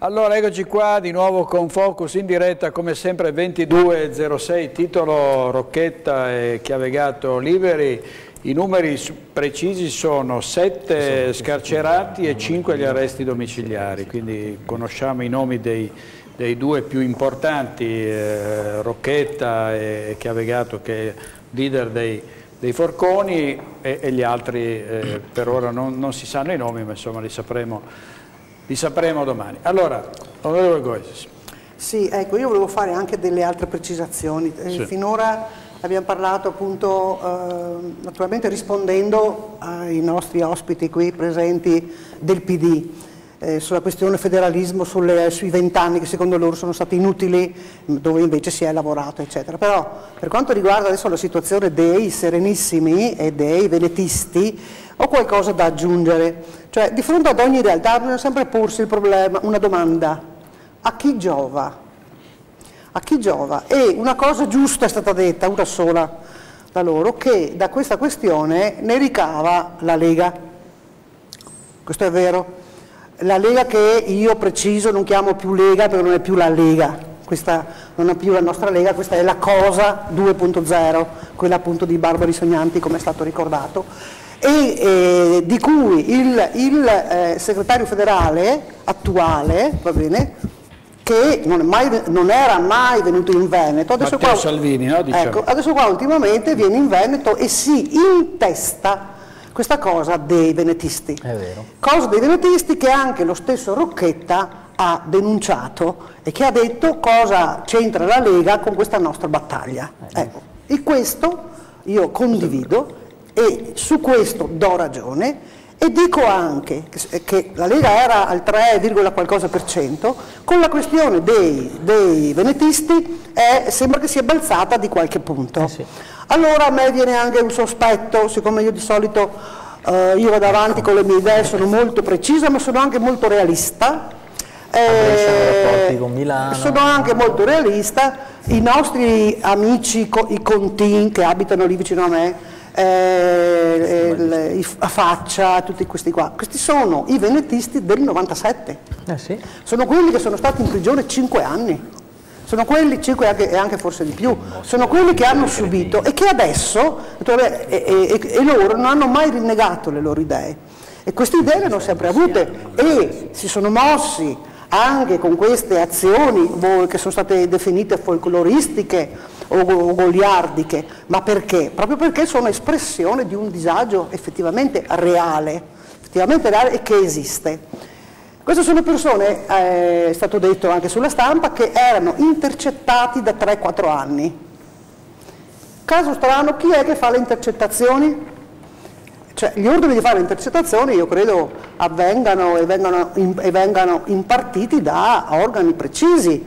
Allora eccoci qua di nuovo con Focus in diretta come sempre 22.06 titolo Rocchetta e Chiavegato Liberi. I numeri precisi sono 7 scarcerati e 5 gli arresti domiciliari, quindi conosciamo i nomi dei, dei due più importanti, eh, Rocchetta e Chiavegato che è leader dei, dei Forconi e, e, gli altri eh, per ora non, non si sanno i nomi ma insomma li sapremo li sapremo domani. Allora, onorevole Goises. Sì, ecco, io volevo fare anche delle altre precisazioni. Eh, sì. Finora abbiamo parlato appunto, eh, naturalmente rispondendo ai nostri ospiti qui presenti del PD, eh, sulla questione federalismo, sulle, sui vent'anni che secondo loro sono stati inutili, dove invece si è lavorato, eccetera. Però per quanto riguarda adesso la situazione dei Serenissimi e dei Venetisti, ho qualcosa da aggiungere. Cioè, di fronte ad ogni realtà bisogna sempre porsi il problema, una domanda. A chi giova? A chi giova? E una cosa giusta è stata detta, una sola da loro, che da questa questione ne ricava la Lega. Questo è vero. La Lega che io preciso non chiamo più Lega perché non è più la Lega, questa non è più la nostra Lega, questa è la Cosa 2.0, quella appunto di Barbari Sognanti come è stato ricordato e eh, di cui il, il eh, segretario federale attuale, va bene, che non, mai, non, era mai venuto in Veneto, adesso qua, Salvini, no? diciamo. ecco, adesso qua ultimamente viene in Veneto e si intesta questa cosa dei venetisti. Cosa dei venetisti che anche lo stesso Rocchetta ha denunciato e che ha detto cosa c'entra la Lega con questa nostra battaglia. Eh. Ecco. E questo io condivido e su questo do ragione e dico anche che la Lega era al 3, qualcosa per cento, con la questione dei, dei venetisti è, sembra che sia balzata di qualche punto. Eh sì. Allora a me viene anche un sospetto, siccome io di solito eh, io vado avanti con le mie idee, sono molto precisa ma sono anche molto realista. Eh, sono anche molto realista, i nostri amici, i Contin che abitano lì vicino a me, eh, il, a Faccia, tutti questi qua. Questi sono i venetisti del 97. Eh sì. Sono quelli che sono stati in prigione 5 anni. Sono quelli, 5 anche, e anche forse di più, sono quelli che hanno subito e che adesso, e, e, e loro non hanno mai rinnegato le loro idee. E queste idee le hanno sempre avute e si sono mossi anche con queste azioni che sono state definite folcloristiche, o goliardiche, ma perché? Proprio perché sono espressione di un disagio effettivamente reale, effettivamente reale e che esiste. Queste sono persone, eh, è stato detto anche sulla stampa, che erano intercettati da 3-4 anni. Caso strano, chi è che fa le intercettazioni? Cioè, gli ordini di fare le intercettazioni io credo avvengano e vengano, e vengano impartiti da organi precisi,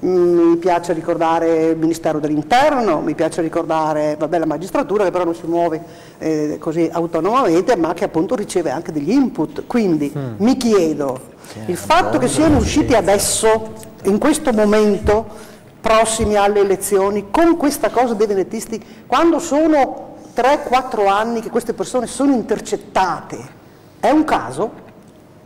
mi piace ricordare il Ministero dell'Interno, mi piace ricordare vabbè, la magistratura che però non si muove eh, così autonomamente ma che appunto riceve anche degli input. Quindi mm. mi chiedo, il fatto che siano usciti adesso, in questo momento, prossimi alle elezioni, con questa cosa dei venetisti, quando sono 3-4 anni che queste persone sono intercettate, è un caso?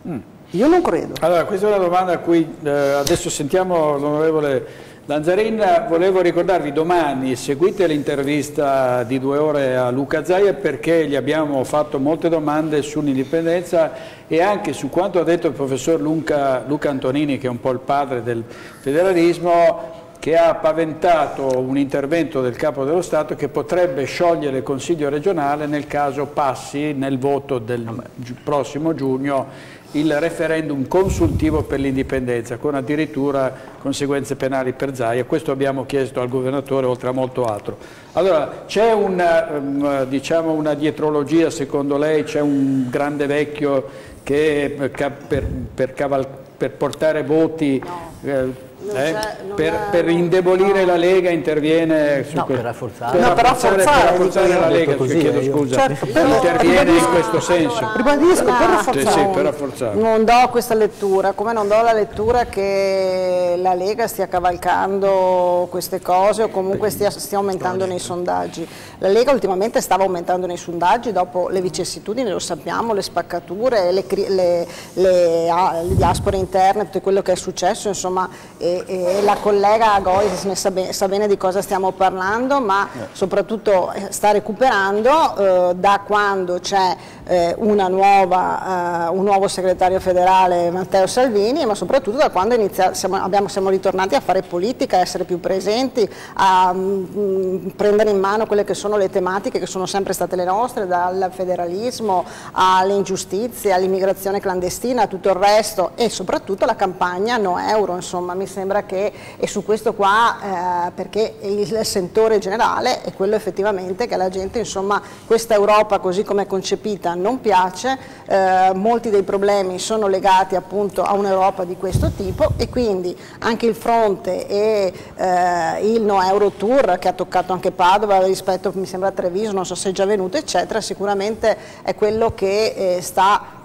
Mm. Io non credo. Allora, questa è una domanda a cui eh, adesso sentiamo l'onorevole Lanzarin. Volevo ricordarvi domani seguite l'intervista di due ore a Luca Zaia perché gli abbiamo fatto molte domande sull'indipendenza e anche su quanto ha detto il professor Luca, Luca Antonini, che è un po' il padre del federalismo, che ha paventato un intervento del Capo dello Stato che potrebbe sciogliere il Consiglio regionale nel caso passi nel voto del prossimo giugno il referendum consultivo per l'indipendenza, con addirittura conseguenze penali per Zaia. Questo abbiamo chiesto al governatore, oltre a molto altro. Allora, c'è una, um, diciamo una dietrologia, secondo lei, c'è un grande vecchio che per, per, per, per portare voti eh, Non Eh? Per, è- per indebolire la Lega interviene su No, que- per rafforzare. No, per rafforzare, per rafforzare la Lega, così, chiedo eh, io. scusa, Certo, per- interviene in questo senso. Ribadisco, per No, Sì, rafforzare. sì, per rafforzare. Non do questa lettura, come non do la lettura che la Lega stia cavalcando queste cose o comunque stia, stia aumentando nei sondaggi. La Lega ultimamente stava aumentando nei sondaggi dopo le vicissitudini, lo sappiamo, le spaccature, le, le- le- ah, le diaspore interne, tutto quello che è successo, insomma, e, e la collega Gois sa, be- sa bene di cosa stiamo parlando, ma soprattutto eh, sta recuperando eh, da quando c'è eh, nuova, eh, un nuovo segretario federale Matteo Salvini, ma soprattutto da quando inizia- siamo, abbiamo- siamo ritornati a fare politica, a essere più presenti, a mm, prendere in mano quelle che sono le tematiche che sono sempre state le nostre, dal federalismo alle ingiustizie, all'immigrazione clandestina, a tutto il resto e soprattutto la campagna no euro, insomma mi sembra che, e su questo qua, eh, perché il sentore generale è quello effettivamente che la gente, insomma, questa Europa così come è concepita non piace, eh, molti dei problemi sono legati appunto a un'Europa di questo tipo e quindi anche il fronte e eh, il no euro tour che ha toccato anche Padova rispetto mi sembra a Treviso, non so se è già venuto eccetera, sicuramente è quello che eh, sta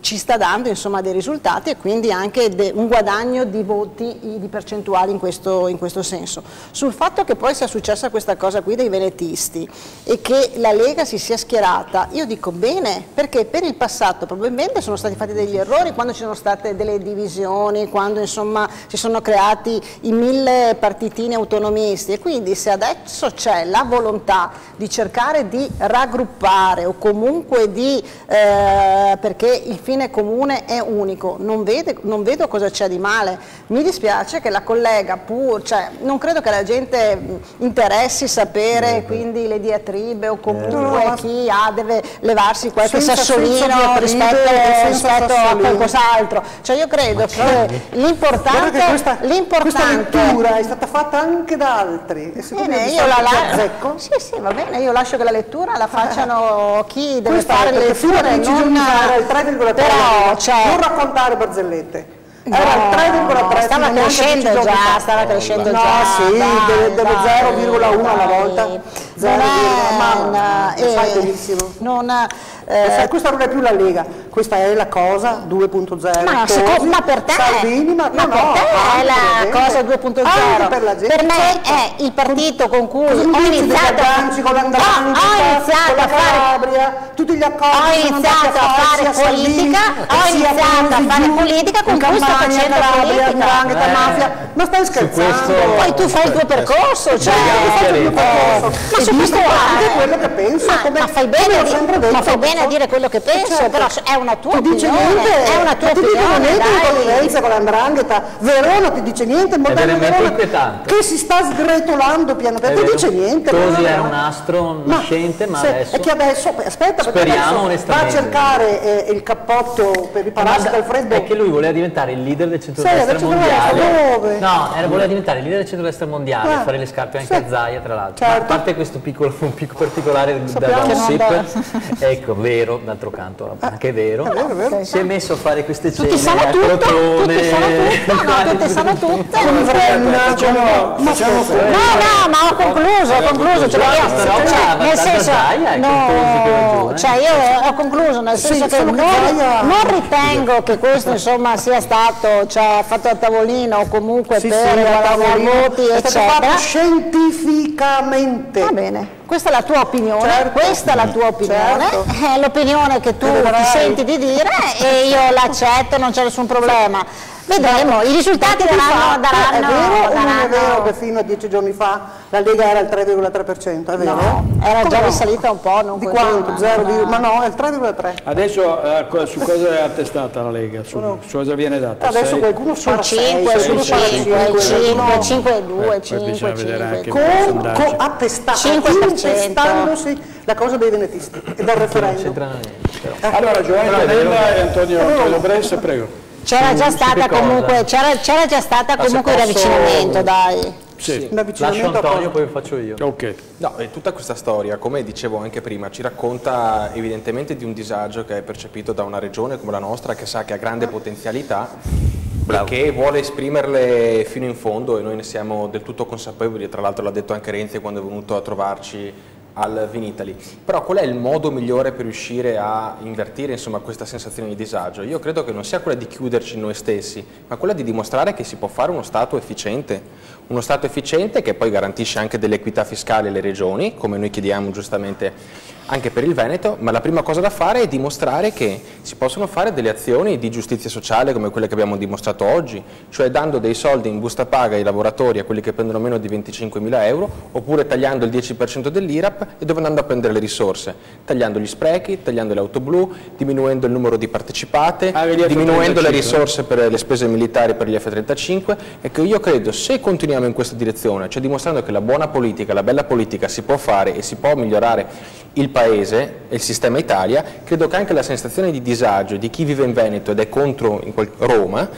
ci sta dando insomma, dei risultati e quindi anche un guadagno di voti, di percentuali in questo, in questo senso. Sul fatto che poi sia successa questa cosa qui dei venetisti e che la Lega si sia schierata, io dico bene, perché per il passato probabilmente sono stati fatti degli errori quando ci sono state delle divisioni, quando insomma si sono creati i mille partitini autonomisti e quindi se adesso c'è la volontà di cercare di raggruppare o comunque di, eh, perché il fine comune è unico, non, vede- non vedo cosa c'è di male. Mi dispiace che la collega pur, cioè non credo che la gente interessi sapere quindi le diatribe o comunque no, ma- chi ha deve levarsi qualche Senza- sassolino senza rispetto, rispetto a qualcos'altro. Cioè io credo che l'importante, Guarda che questa, questa l'importante lettura è stata fatta anche da altri. E Bene, io la la. Sì, sì, va bene, io lascio che la lettura la facciano chi deve Questa fare le letture, 10 non giorni fa era il 3,3 però cioè, non raccontare barzellette. Era No, il 3,3 stava crescendo 10 giorni già, stava crescendo no, già, sì, dai, delle, delle dai, 0,1 alla volta Non 0, è mamma una- lo sai eh, benissimo non, Eh, eh, sai, questa non è più la Lega, questa è la cosa 2.0. Ma, ma per te, Salvini, ma, ma no, per no, te è la cosa gente. 2.0. Anche per la gente. Per me è il partito con cui ho iniziato, con No, ho iniziato con la a fare Calabria, tutti gli accordi ho iniziato a fare politica, ho iniziato a fare politica con cui sto facendo politica. Eh. mafia. Ma stai scherzando? questo- Poi tu fai il tuo percorso, cioè, il percorso. ma Dico questo anche eh, quello che penso, ma, come- ma fai come bene, ho di- ma fai bene a dire quello che penso, Certo. però è una tua ti dice opinione, niente, è una tua ti dice opinione, niente di convivenza con l'andrangheta, Verona ti dice niente, il modello Verona che si sta sgretolando piano piano, È ti dice niente. Tosi Verona. era un astro nascente, ma se- adesso- È che adesso, aspetta, Speriamo adesso va a onestamente. cercare eh, il cappotto per ripararsi Ma dal freddo. È che lui voleva diventare il leader del centrodestra mondiale. dove? No, era, voleva diventare il leader del centrodestra mondiale, Ah, fare le scarpe anche a Zaia, tra l'altro. Certo. A parte questo piccolo, un piccolo particolare da Sappiamo gossip, ecco, vero, d'altro canto, anche vero. È vero, è vero. Si è messo a fare queste cene Tutti sanno a tutto, Crotone. tutti sanno tutto, no, tutti sanno tutto. Facciamo, facciamo No, no, ma ho concluso, ho concluso, questa roba cioè, nel senso, no, eh. cioè io ho concluso, nel senso che non, Zaia- non ritengo che questo insomma sia stato cioè, fatto a tavolino o comunque per guadagnare voti, eccetera. scientificamente. Va bene, questa è la tua opinione, Certo. questa è la tua opinione, Certo. è l'opinione che tu ti senti di dire e io l'accetto, non c'è nessun problema. Vedremo, i risultati Di daranno, fatto, daranno, è vero o non è daranno- vero che fino a dieci giorni fa la Lega era al 3,3%? È vero? No, era Come già no? risalita un po', non Di quanto? ma- 0, ma no, è il 3,3%. Adesso eh, su cosa è attestata la Lega? Su, su cosa viene data? Adesso Sei? qualcuno Sul spara 5, sei, sul qualcuno spara 5, cinque, 5, qualcuno- 5, 2, poi 5, bisogna vedere 5. anche- con, con attesta- 5%. attestandosi la cosa dei venetisti e del referendum. però. Allora, Giovanni Tonella e Antonio, Bresse, prego. C'era già c'era già stata Ah, se comunque il posso- ravvicinamento, dai. Sì. Lascio Antonio, poi faccio io. Ok. No, e tutta questa storia, come dicevo anche prima, ci racconta evidentemente di un disagio che è percepito da una regione come la nostra, che sa che ha grande potenzialità, Bravo. che vuole esprimerle fino in fondo e noi ne siamo del tutto consapevoli, tra l'altro l'ha detto anche Renzi quando è venuto a trovarci al Vinitali. Però qual è il modo migliore per riuscire a invertire insomma, questa sensazione di disagio? Io credo che non sia quella di chiuderci noi stessi, ma quella di dimostrare che si può fare uno Stato efficiente. Uno Stato efficiente che poi garantisce anche dell'equità fiscale alle regioni, come noi chiediamo giustamente anche per il Veneto, ma la prima cosa da fare è dimostrare che si possono fare delle azioni di giustizia sociale come quelle che abbiamo dimostrato oggi, cioè dando dei soldi in busta paga ai lavoratori, a quelli che prendono meno di 25.000 euro, oppure tagliando il 10% dell'IRAP e dove andando a prendere le risorse, tagliando gli sprechi, tagliando le auto blu, diminuendo il numero di partecipate, Ah, diminuendo le F-35. risorse per le spese militari per gli F-35 e che io credo se continuiamo in questa direzione, cioè dimostrando che la buona politica, la bella politica si può fare e si può migliorare il Paese e il sistema Italia, credo che anche la sensazione di disagio di chi vive in Veneto ed è contro in Roma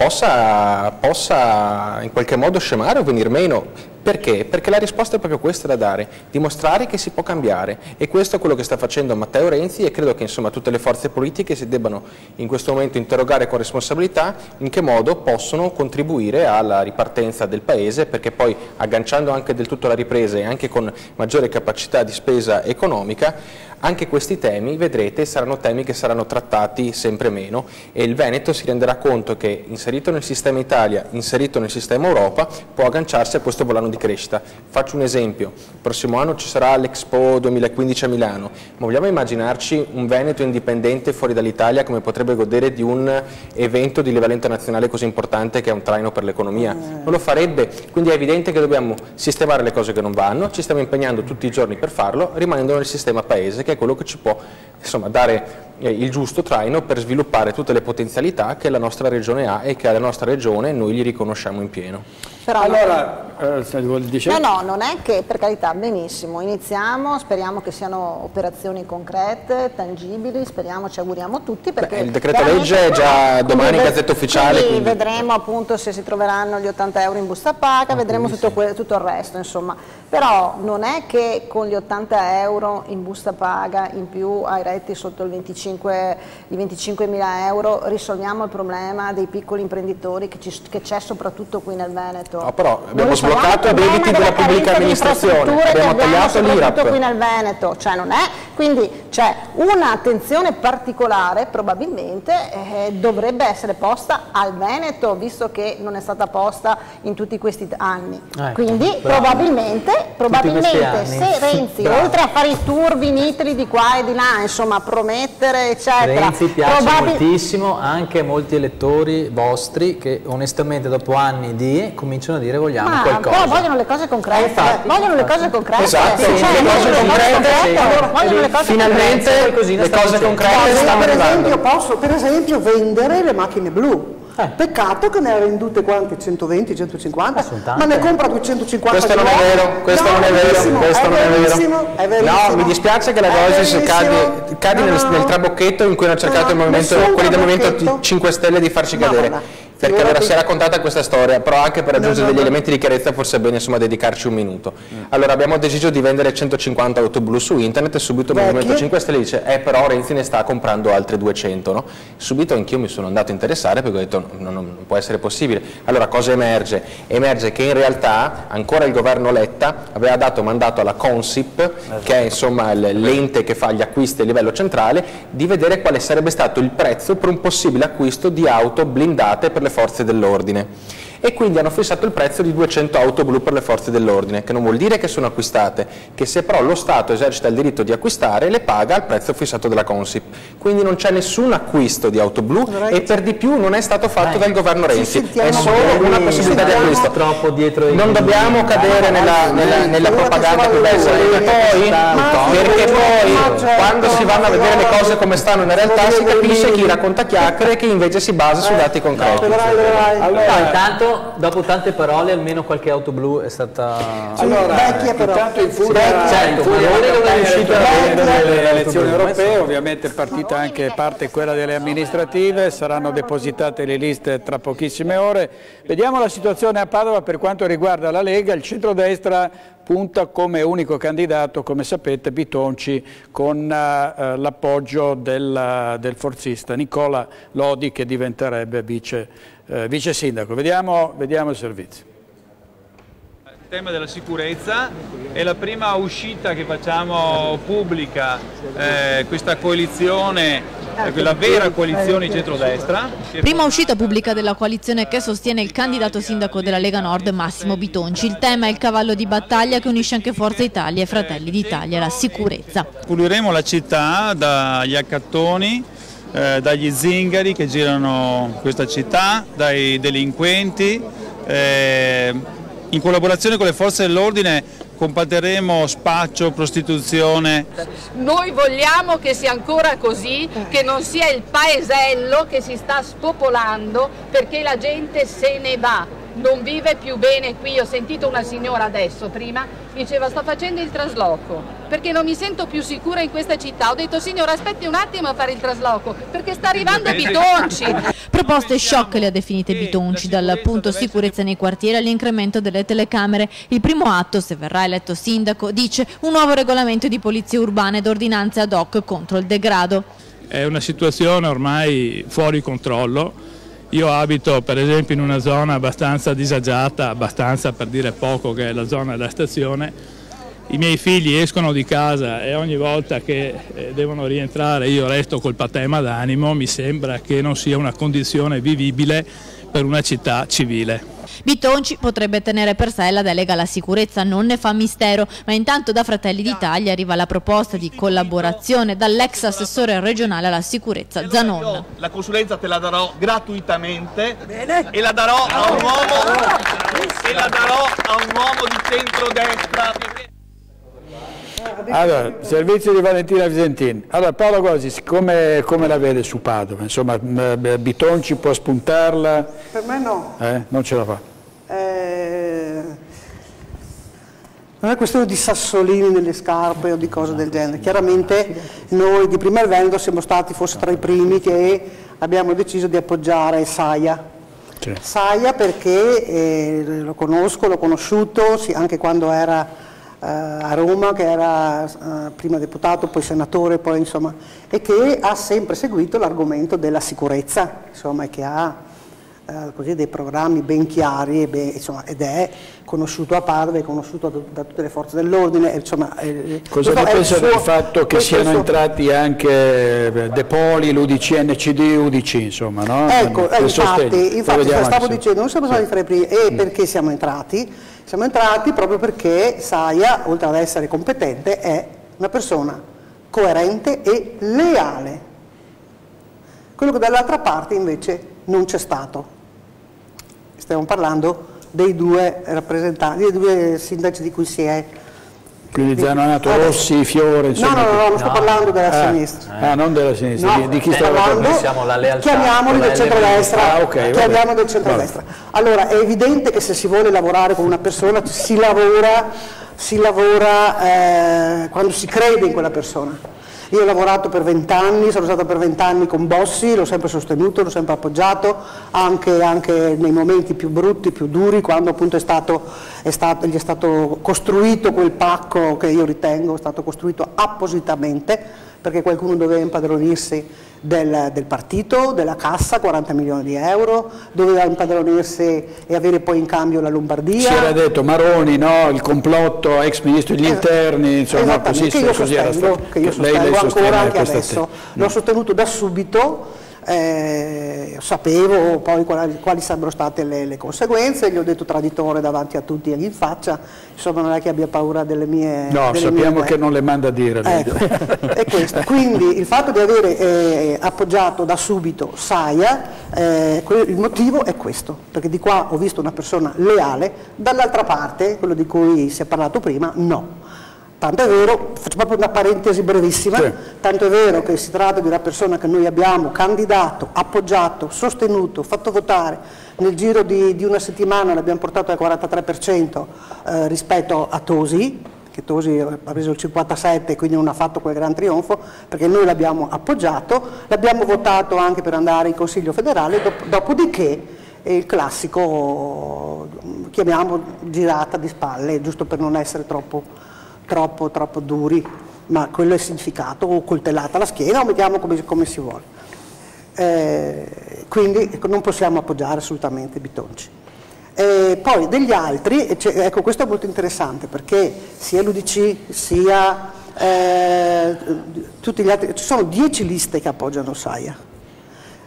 possa, possa in qualche modo scemare o venir meno. Perché? Perché la risposta è proprio questa da dare, dimostrare che si può cambiare e questo è quello che sta facendo Matteo Renzi e credo che insomma, tutte le forze politiche si debbano in questo momento interrogare con responsabilità in che modo possono contribuire alla ripartenza del Paese perché poi agganciando anche del tutto la ripresa e anche con maggiore capacità di spesa economica anche questi temi, vedrete, saranno temi che saranno trattati sempre meno e il Veneto si renderà conto che inserito nel sistema Italia, inserito nel sistema Europa, può agganciarsi a questo volano di crescita. Faccio un esempio, il prossimo anno ci sarà l'Expo 2015 a Milano, ma vogliamo immaginarci un Veneto indipendente fuori dall'Italia come potrebbe godere di un evento di livello internazionale così importante che è un traino per l'economia? Non lo farebbe, quindi è evidente che dobbiamo sistemare le cose che non vanno, ci stiamo impegnando tutti i giorni per farlo, rimanendo nel sistema paese che è quello che ci può insomma, dare eh, il giusto traino per sviluppare tutte le potenzialità che la nostra regione ha e che alla nostra regione noi gli riconosciamo in pieno. Però no. Allora, eh, se vuol- dice- No, no, non è che, per carità, benissimo, iniziamo, speriamo che siano operazioni concrete, tangibili, speriamo, ci auguriamo tutti perché... Beh, il decreto legge è già domani in Gazzetta Ufficiale, Quindi, quindi- vedremo appunto se si troveranno gli 80 euro in busta paga, vedremo tutto, que- tutto il resto, insomma. Però non è che con gli 80 euro in busta paga in più ai retti sotto il 25 i 25 mila euro risolviamo il problema dei piccoli imprenditori che, c'è soprattutto qui nel Veneto. No, però abbiamo sbloccato i debiti della pubblica amministrazione, abbiamo tagliato soprattutto l'IRAP. qui nel Veneto, cioè non è, quindi c'è un'attenzione particolare probabilmente eh, dovrebbe essere posta al Veneto visto che non è stata posta in tutti questi anni. Ecco, quindi bravo. probabilmente, probabilmente se Renzi Bravo. oltre a fare i tour vinitri di qua e di là, insomma promettere eccetera, Renzi piace moltissimo anche a molti elettori vostri che onestamente dopo anni di cominciano a dire vogliamo Ma qualcosa. però vogliono le cose concrete, Eh, infatti, vogliono le infatti. cose concrete, Esatto, Cioè, le vogliono cose le concrete, sì. vogliono le cose concrete. le cose facendo. concrete No, stanno per esempio, arrivando. posso per esempio vendere le macchine blu. Eh. Peccato che ne ha vendute quante? 120, 150? sono tante. Ma ne compra 250 Questo non è vero, questo No, non è vero, questo non è vero. è verissimo. No, mi dispiace che la È verissimo. cadi, cadi No, nel, no, nel trabocchetto in cui hanno cercato No, il movimento, nessun quelli del Movimento trabocchetto. 5 Stelle di farci No, cadere. Perché allora si è raccontata questa storia, però anche per raggiungere No, no, degli no. elementi di chiarezza forse è bene insomma, dedicarci un minuto. Mm. Allora abbiamo deciso di vendere 150 auto blu su internet e subito il. Movimento 5 Stelle dice eh però Renzi ne sta comprando altre 200. No? Subito anch'io mi sono andato a interessare perché ho detto no, no, non può essere possibile. Allora cosa emerge? Emerge che in realtà ancora il governo Letta aveva dato mandato alla Consip, che è insomma l'ente che fa gli acquisti a livello centrale, di vedere quale sarebbe stato il prezzo per un possibile acquisto di auto blindate per le forze dell'ordine. E quindi hanno fissato il prezzo di 200 auto blu per le forze dell'ordine, che non vuol dire che sono acquistate, che se però lo Stato esercita il diritto di acquistare, le paga al prezzo fissato dalla Consip. Quindi non c'è nessun acquisto di auto blu e per di più non è stato fatto dal governo Renzi, è solo una possibilità di acquisto. troppo dietro i- Non dobbiamo cadere nella, nella- nella propaganda sono più bella, valori, perché poi, perché poi? certo, quando si vanno a vedere le cose come stanno in realtà si capisce chi racconta chiacchiere e chi invece si basa su dati concreti. Vedrai, vedrai. Dopo tante parole almeno qualche auto blu è stata... Allora, vecchie però. intanto in furia, Certo, in furia ma voi la dove campagna riuscite a elettorale vendere delle le elezioni europee, ovviamente è partita anche parte quella delle amministrative, saranno depositate le liste tra pochissime ore. Vediamo la situazione a Padova per quanto riguarda la Lega, il centrodestra punta come unico candidato, come sapete, Bitonci con uh, l'appoggio del, del, forzista Nicola Lodi che diventerebbe vice, uh, vice sindaco. Vediamo, vediamo il servizio tema della sicurezza è la prima uscita che facciamo pubblica eh, questa coalizione la vera coalizione centrodestra. Prima uscita pubblica della coalizione che sostiene il candidato sindaco della Lega Nord Massimo Bitonci. Il tema è il cavallo di battaglia che unisce anche Forza Italia e Fratelli d'Italia, la sicurezza. Puliremo la città dagli accattoni, eh, dagli zingari che girano questa città, dai delinquenti. Eh, in collaborazione con le forze dell'ordine combatteremo spaccio, prostituzione. Noi vogliamo che sia ancora così, che non sia il paesello che si sta spopolando perché la gente se ne va, non vive più bene qui. Ho sentito una signora adesso, prima, diceva sto facendo il trasloco perché non mi sento più sicura in questa città. Ho detto signora aspetti un attimo a fare il trasloco perché sta arrivando Bitonci. Proposte shock le ha definite Bitonci, dal punto sicurezza nei quartieri all'incremento delle telecamere. Il primo atto, se verrà eletto sindaco, dice un nuovo regolamento di polizia urbana ed ordinanze ad hoc contro il degrado. È una situazione ormai fuori controllo io abito per esempio in una zona abbastanza disagiata, abbastanza per dire poco che è la zona della stazione. I miei figli escono di casa e ogni volta che eh, devono rientrare io resto col patema d'animo, mi sembra che non sia una condizione vivibile per una città civile. Bitonci potrebbe tenere per sé la delega alla sicurezza, non ne fa mistero, ma intanto da Fratelli d'Italia arriva la proposta di collaborazione dall'ex assessore regionale alla sicurezza Zanon. La consulenza te la darò gratuitamente Bene. e la darò a un uomo, e la darò a un uomo di centrodestra. Allora, servizio di Valentina Visentin. Allora, Paolo Gosi, come, come, la vede su Padova? Insomma, Bitonci può spuntarla? Per me no. Eh? Non ce la fa? Eh, non è questione di sassolini nelle scarpe o di cose del genere. Chiaramente noi di Prima Veneto siamo stati forse tra i primi che abbiamo deciso di appoggiare Saia. Saia perché eh, lo conosco, l'ho conosciuto sì, anche quando era a Roma, che era eh, prima deputato, poi senatore, poi, insomma, e che ha sempre seguito l'argomento della sicurezza insomma, e che ha eh, così, dei programmi ben chiari ben, insomma, ed è conosciuto a Padova, è conosciuto da, da tutte le forze dell'ordine. Insomma, Cosa ne pensa del fatto che siano entrati anche De Poli, l'UDC, NCD, UDC, insomma, no? Ecco, infatti, infatti stavo dicendo, non siamo stati fra i primi, e perché siamo entrati? Siamo entrati proprio perché Saia, oltre ad essere competente, è una persona coerente e leale. Quello che dall'altra parte invece non c'è stato. Stiamo parlando dei due rappresentanti, dei due sindaci di cui si è quindi Zanonato, Rossi, Fiore, insomma. No, no, no, non sto no. parlando della ah, sinistra. Ah, non della sinistra, no, di chi sta parlando? Siamo la lealtà. Chiamiamoli del centrodestra. Ah, okay, chiamiamoli del centrodestra. Allora, è evidente che se si vuole lavorare con una persona si lavora, si lavora eh, quando si crede in quella persona. Io ho lavorato per vent'anni, sono stata per vent'anni con Bossi, l'ho sempre sostenuto, l'ho sempre appoggiato, anche, anche, nei momenti più brutti, più duri, quando appunto è stato, è stato, gli è stato costruito quel pacco che io ritengo è stato costruito appositamente perché qualcuno doveva impadronirsi del, del, partito, della cassa, 40 milioni di euro, doveva impadronirsi e avere poi in cambio la Lombardia. Si era detto Maroni, no? il complotto ex ministro degli interni, insomma così, che io così sostengo, era Che io sostengo lei, lei ancora anche adesso, l'ho sostenuto da subito eh, sapevo poi quali, quali sarebbero state le, le, conseguenze, gli ho detto traditore davanti a tutti in faccia, insomma non è che abbia paura delle mie... No, delle sappiamo mie che non le manda a dire. Ecco, è questo. Quindi il fatto di avere eh, appoggiato da subito Saia, eh, il motivo è questo, perché di qua ho visto una persona leale, dall'altra parte, quello di cui si è parlato prima, no. Tanto è vero, faccio proprio una parentesi brevissima, sì. tanto è vero che si tratta di una persona che noi abbiamo candidato, appoggiato, sostenuto, fatto votare, nel giro di, di una settimana l'abbiamo portato al 43% eh, rispetto a Tosi, che Tosi ha preso il 57 e quindi non ha fatto quel gran trionfo, perché noi l'abbiamo appoggiato, l'abbiamo votato anche per andare in Consiglio federale, dop dopodiché il classico, chiamiamo girata di spalle, giusto per non essere troppo, troppo, troppo duri, ma quello è il significato, o coltellata alla schiena, o mettiamo come, come si vuole. Eh, quindi non possiamo appoggiare assolutamente i Bitonci. Eh, poi degli altri, cioè, ecco questo è molto interessante perché sia l'UDC sia eh, tutti gli altri, ci sono dieci liste che appoggiano Saia.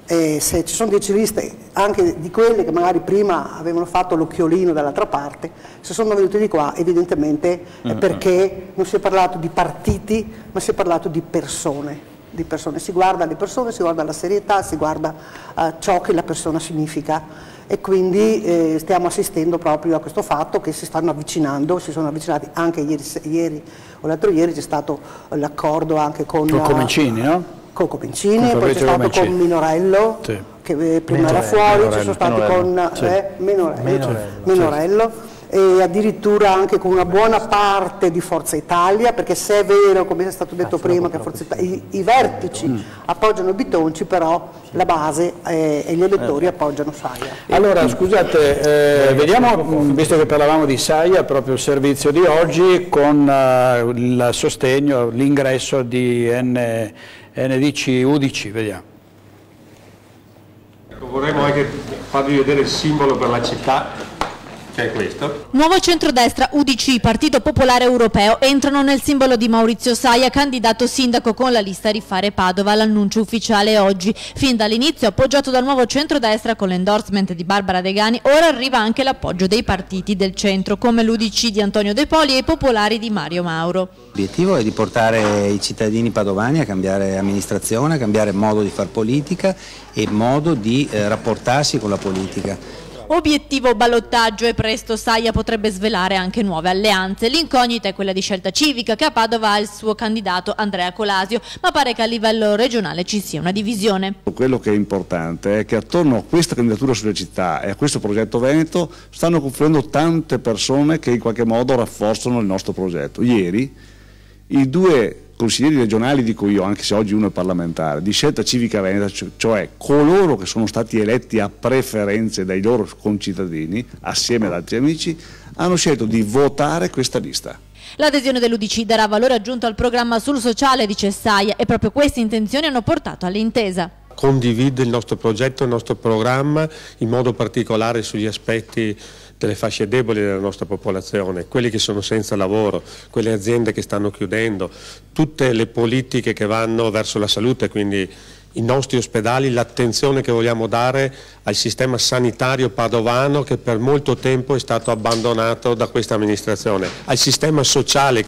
E se ci sono dieci liste, anche di quelle che magari prima avevano fatto l'occhiolino dall'altra parte, se sono venute di qua evidentemente è Mm-hmm. perché non si è parlato di partiti, ma si è parlato di persone. Di persone. Si guarda le persone, si guarda la serietà, si guarda eh, ciò che la persona significa e quindi eh, stiamo assistendo proprio a questo fatto che si stanno avvicinando, si sono avvicinati anche ieri, ieri o l'altro ieri c'è stato eh, l'accordo anche con, Con Comencini, no? Con Comencini, Con poi c'è stato Comencini. con Minorello, Sì. che eh, prima era Minorello, fuori, ci sono stati Minorello, con sì. eh, Minorello, Minorello, Minorello, e addirittura anche con una buona parte di Forza Italia, perché se è vero, come è stato detto prima, che Forza Italia, i, i vertici Mm. appoggiano Bitonci, però la base eh, e gli elettori appoggiano Saia. Allora, scusate, eh, vediamo, mh, visto che parlavamo di Saia, proprio il servizio di oggi, con eh, il sostegno, l'ingresso di N- NDC, UDC, vediamo. Vorremmo anche farvi vedere il simbolo per la città, che è questo. Nuovo centrodestra UDC, Partito Popolare Europeo, entrano nel simbolo di Maurizio Saia, candidato sindaco con la lista Rifare Padova. L'annuncio ufficiale oggi. Fin dall'inizio appoggiato dal nuovo centrodestra con l'endorsement di Barbara Degani, ora arriva anche l'appoggio dei partiti del centro, come l'UDC di Antonio De Poli e i popolari di Mario Mauro. L'obiettivo è di portare i cittadini padovani a cambiare amministrazione, a cambiare modo di far politica e modo di eh, rapportarsi con la politica. Obiettivo ballottaggio e presto Saia potrebbe svelare anche nuove alleanze. L'incognita è quella di scelta civica che a Padova ha il suo candidato Andrea Colasio, ma pare che a livello regionale ci sia una divisione. Quello che è importante è che attorno a questa candidatura sulle città e a questo progetto Veneto stanno confluendo tante persone che in qualche modo rafforzano il nostro progetto. Ieri i due consiglieri regionali, dico io, anche se oggi uno è parlamentare, di scelta civica veneta, cioè- cioè coloro che sono stati eletti a preferenze dai loro concittadini, assieme ad altri amici, hanno scelto di votare questa lista. L'adesione dell'UDC darà valore aggiunto al programma sul sociale, dice Saia, e proprio queste intenzioni hanno portato all'intesa. Condivide il nostro progetto, il nostro programma, in modo particolare sugli aspetti delle fasce deboli della nostra popolazione, quelli che sono senza lavoro, quelle aziende che stanno chiudendo, tutte le politiche che vanno verso la salute, quindi i nostri ospedali, l'attenzione che vogliamo dare al sistema sanitario padovano che per molto tempo è stato abbandonato da questa amministrazione, al sistema sociale.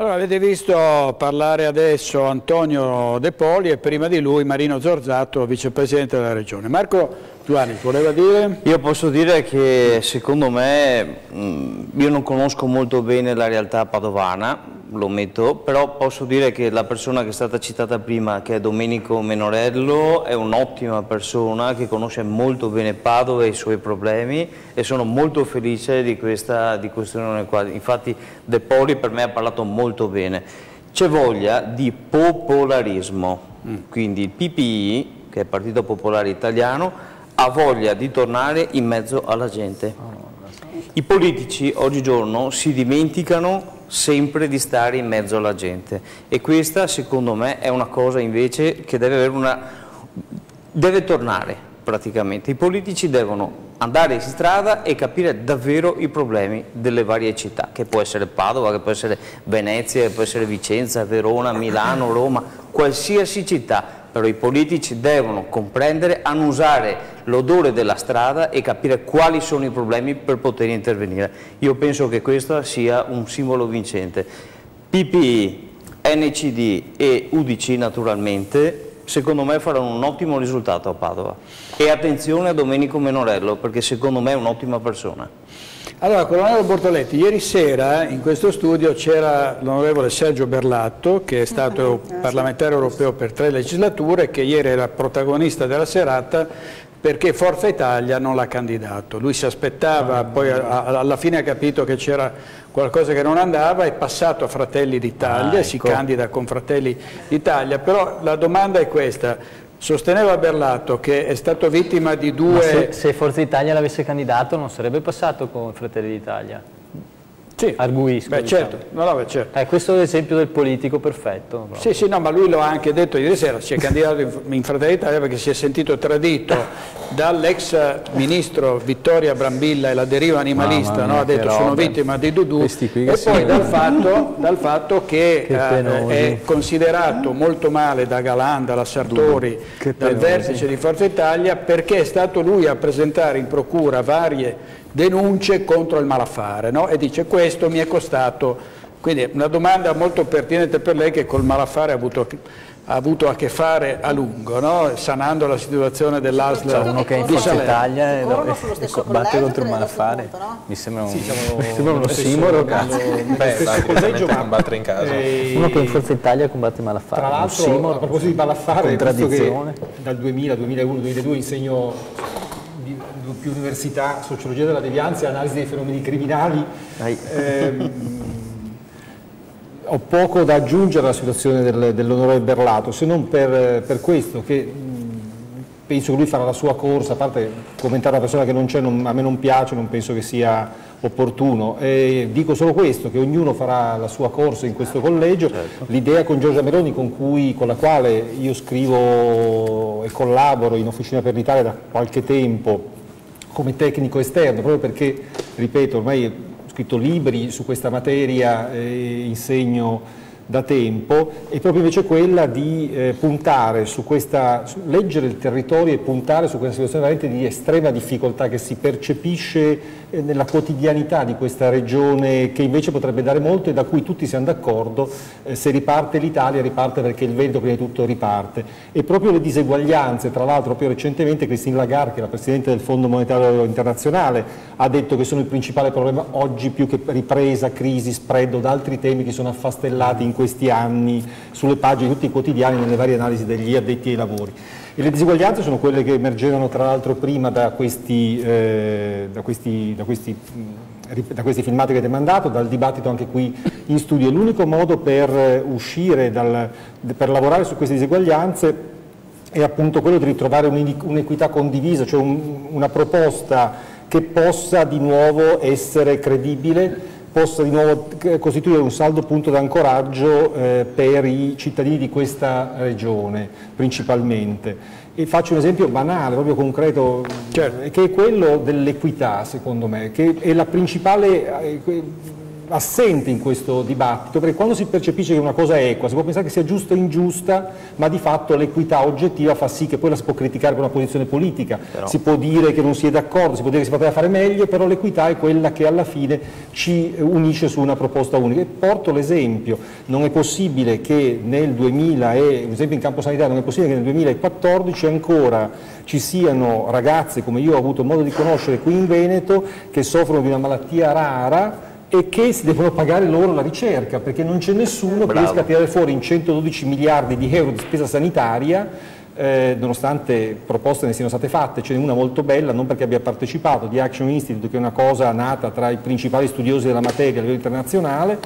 Allora, avete visto parlare adesso Antonio De Poli e prima di lui Marino Zorzato, vicepresidente della regione. Marco Giovanni, voleva dire? Io posso dire che secondo me, mh, io non conosco molto bene la realtà padovana, lo metto, però posso dire che la persona che è stata citata prima, che è Domenico Menorello, è un'ottima persona che conosce molto bene Padova e i suoi problemi e sono molto felice di questa, di questa riunione qua. Infatti De Poli per me ha parlato molto bene. C'è voglia di popolarismo, quindi il PPI, che è il Partito Popolare Italiano, ha voglia di tornare in mezzo alla gente. I politici oggigiorno si dimenticano sempre di stare in mezzo alla gente e questa secondo me è una cosa invece che deve una deve tornare praticamente. I politici devono andare in strada e capire davvero i problemi delle varie città, che può essere Padova, che può essere Venezia, che può essere Vicenza, Verona, Milano, Roma, qualsiasi città, però i politici devono comprendere, annusare l'odore della strada e capire quali sono i problemi per poter intervenire. Io penso che questo sia un simbolo vincente. PPI, NCD e UDC naturalmente secondo me faranno un ottimo risultato a Padova. E attenzione a Domenico Menorello perché secondo me è un'ottima persona. Allora, Colonnello Bortoletti, ieri sera in questo studio c'era l'onorevole Sergio Berlatto, che è stato parlamentare europeo per tre legislature, che ieri era protagonista della serata perché Forza Italia non l'ha candidato. Lui si aspettava, poi a- a- alla fine ha capito che c'era qualcosa che non andava, è passato a Fratelli d'Italia, Ah, si ecco. candida con Fratelli d'Italia, però la domanda è questa. Sosteneva Berlato che è stato vittima di due... se, se Forza Italia l'avesse candidato non sarebbe passato con Fratelli d'Italia. Sì. Arguisco. Beh, diciamo. certo, no, no, beh, certo. Eh, questo è l'esempio del politico perfetto. proprio. Sì, sì, no, ma lui lo ha anche detto ieri sera, si è candidato in, in Fratelli d'Italia perché si è sentito tradito dall'ex ministro Vittoria Brambilla e la deriva animalista, Mamma no? mia, ha detto che sono vittima di Dudu e poi dal fatto, dal fatto che, Che eh, è considerato molto male da Galan, dalla Sartori, dal vertice di Forza Italia perché è stato lui a presentare in procura varie denunce contro il malaffare no? e dice questo mi è costato, quindi una domanda molto pertinente per lei che col malaffare ha avuto, ha avuto a che fare a lungo, no? sanando la situazione dell'ASL uno che è in Forza. Italia e, e- e combatte contro il malaffare. punto, no? Mi sembra un, Sì, siamo mi sembra uno a combattere in casa. eh, Uno che in Forza Italia combatte il malaffare. Tra l'altro, a proposito di Malaffare, visto che dal 2000, 2001, 2002 insegno più università, sociologia della devianza e analisi dei fenomeni criminali, ehm, ho poco da aggiungere alla situazione del- dell'onorevole Berlato, se non per, per questo che mh, penso che lui farà la sua corsa, a parte commentare una persona che non c'è, a me non piace, non penso che sia opportuno. E dico solo questo, che ognuno farà la sua corsa in questo collegio. L'idea con Giorgia Meloni, con, cui, con la quale io scrivo e collaboro in Officina per l'Italia da qualche tempo come tecnico esterno, proprio perché, ripeto, ormai ho scritto libri su questa materia e insegno da tempo, è proprio invece quella di eh, puntare su questa, su- leggere il territorio e puntare su questa situazione veramente di estrema difficoltà che si percepisce eh, nella quotidianità di questa regione che invece potrebbe dare molto e da cui tutti siamo d'accordo, eh, se riparte l'Italia riparte perché il vento prima di tutto riparte. E proprio le diseguaglianze, tra l'altro proprio recentemente Christine Lagarde, che è la Presidente del Fondo Monetario Internazionale, ha detto che sono il principale problema oggi più che ripresa, crisi, spread o da altri temi che sono affastellati in questi anni sulle pagine di tutti i quotidiani nelle varie analisi degli addetti ai lavori. E le diseguaglianze sono quelle che emergevano tra l'altro prima da questi, eh, da questi, da questi ri- da questi filmati che avete mandato, dal dibattito anche qui in studio. L'unico modo per eh, uscire, dal, per lavorare su queste diseguaglianze è appunto quello di ritrovare un'equità condivisa, cioè un- una proposta che possa di nuovo essere credibile, possa di nuovo eh, costituire un saldo punto d'ancoraggio eh, per i cittadini di questa regione principalmente. E faccio un esempio banale, proprio concreto, eh, che è quello dell'equità, secondo me, che è la principale eh, assente in questo dibattito, perché quando si percepisce che una cosa è equa, si può pensare che sia giusta o ingiusta, ma di fatto l'equità oggettiva fa sì che poi la si può criticare per una posizione politica, si può dire che non si è d'accordo, si può dire che si poteva fare meglio, però l'equità è quella che alla fine ci unisce su una proposta unica. E porto l'esempio, non è possibile che nel 2000, e, un esempio in campo sanitario, non è possibile che nel 2014 ancora ci siano ragazze, come io ho avuto modo di conoscere qui in Veneto, che soffrono di una malattia rara e che si devono pagare loro la ricerca, perché non c'è nessuno che Bravo. riesca a tirare fuori in 112 miliardi di euro di spesa sanitaria, eh, nonostante proposte ne siano state fatte, ce n'è una molto bella, non perché abbia partecipato, di Action Institute, che è una cosa nata tra i principali studiosi della materia a livello internazionale,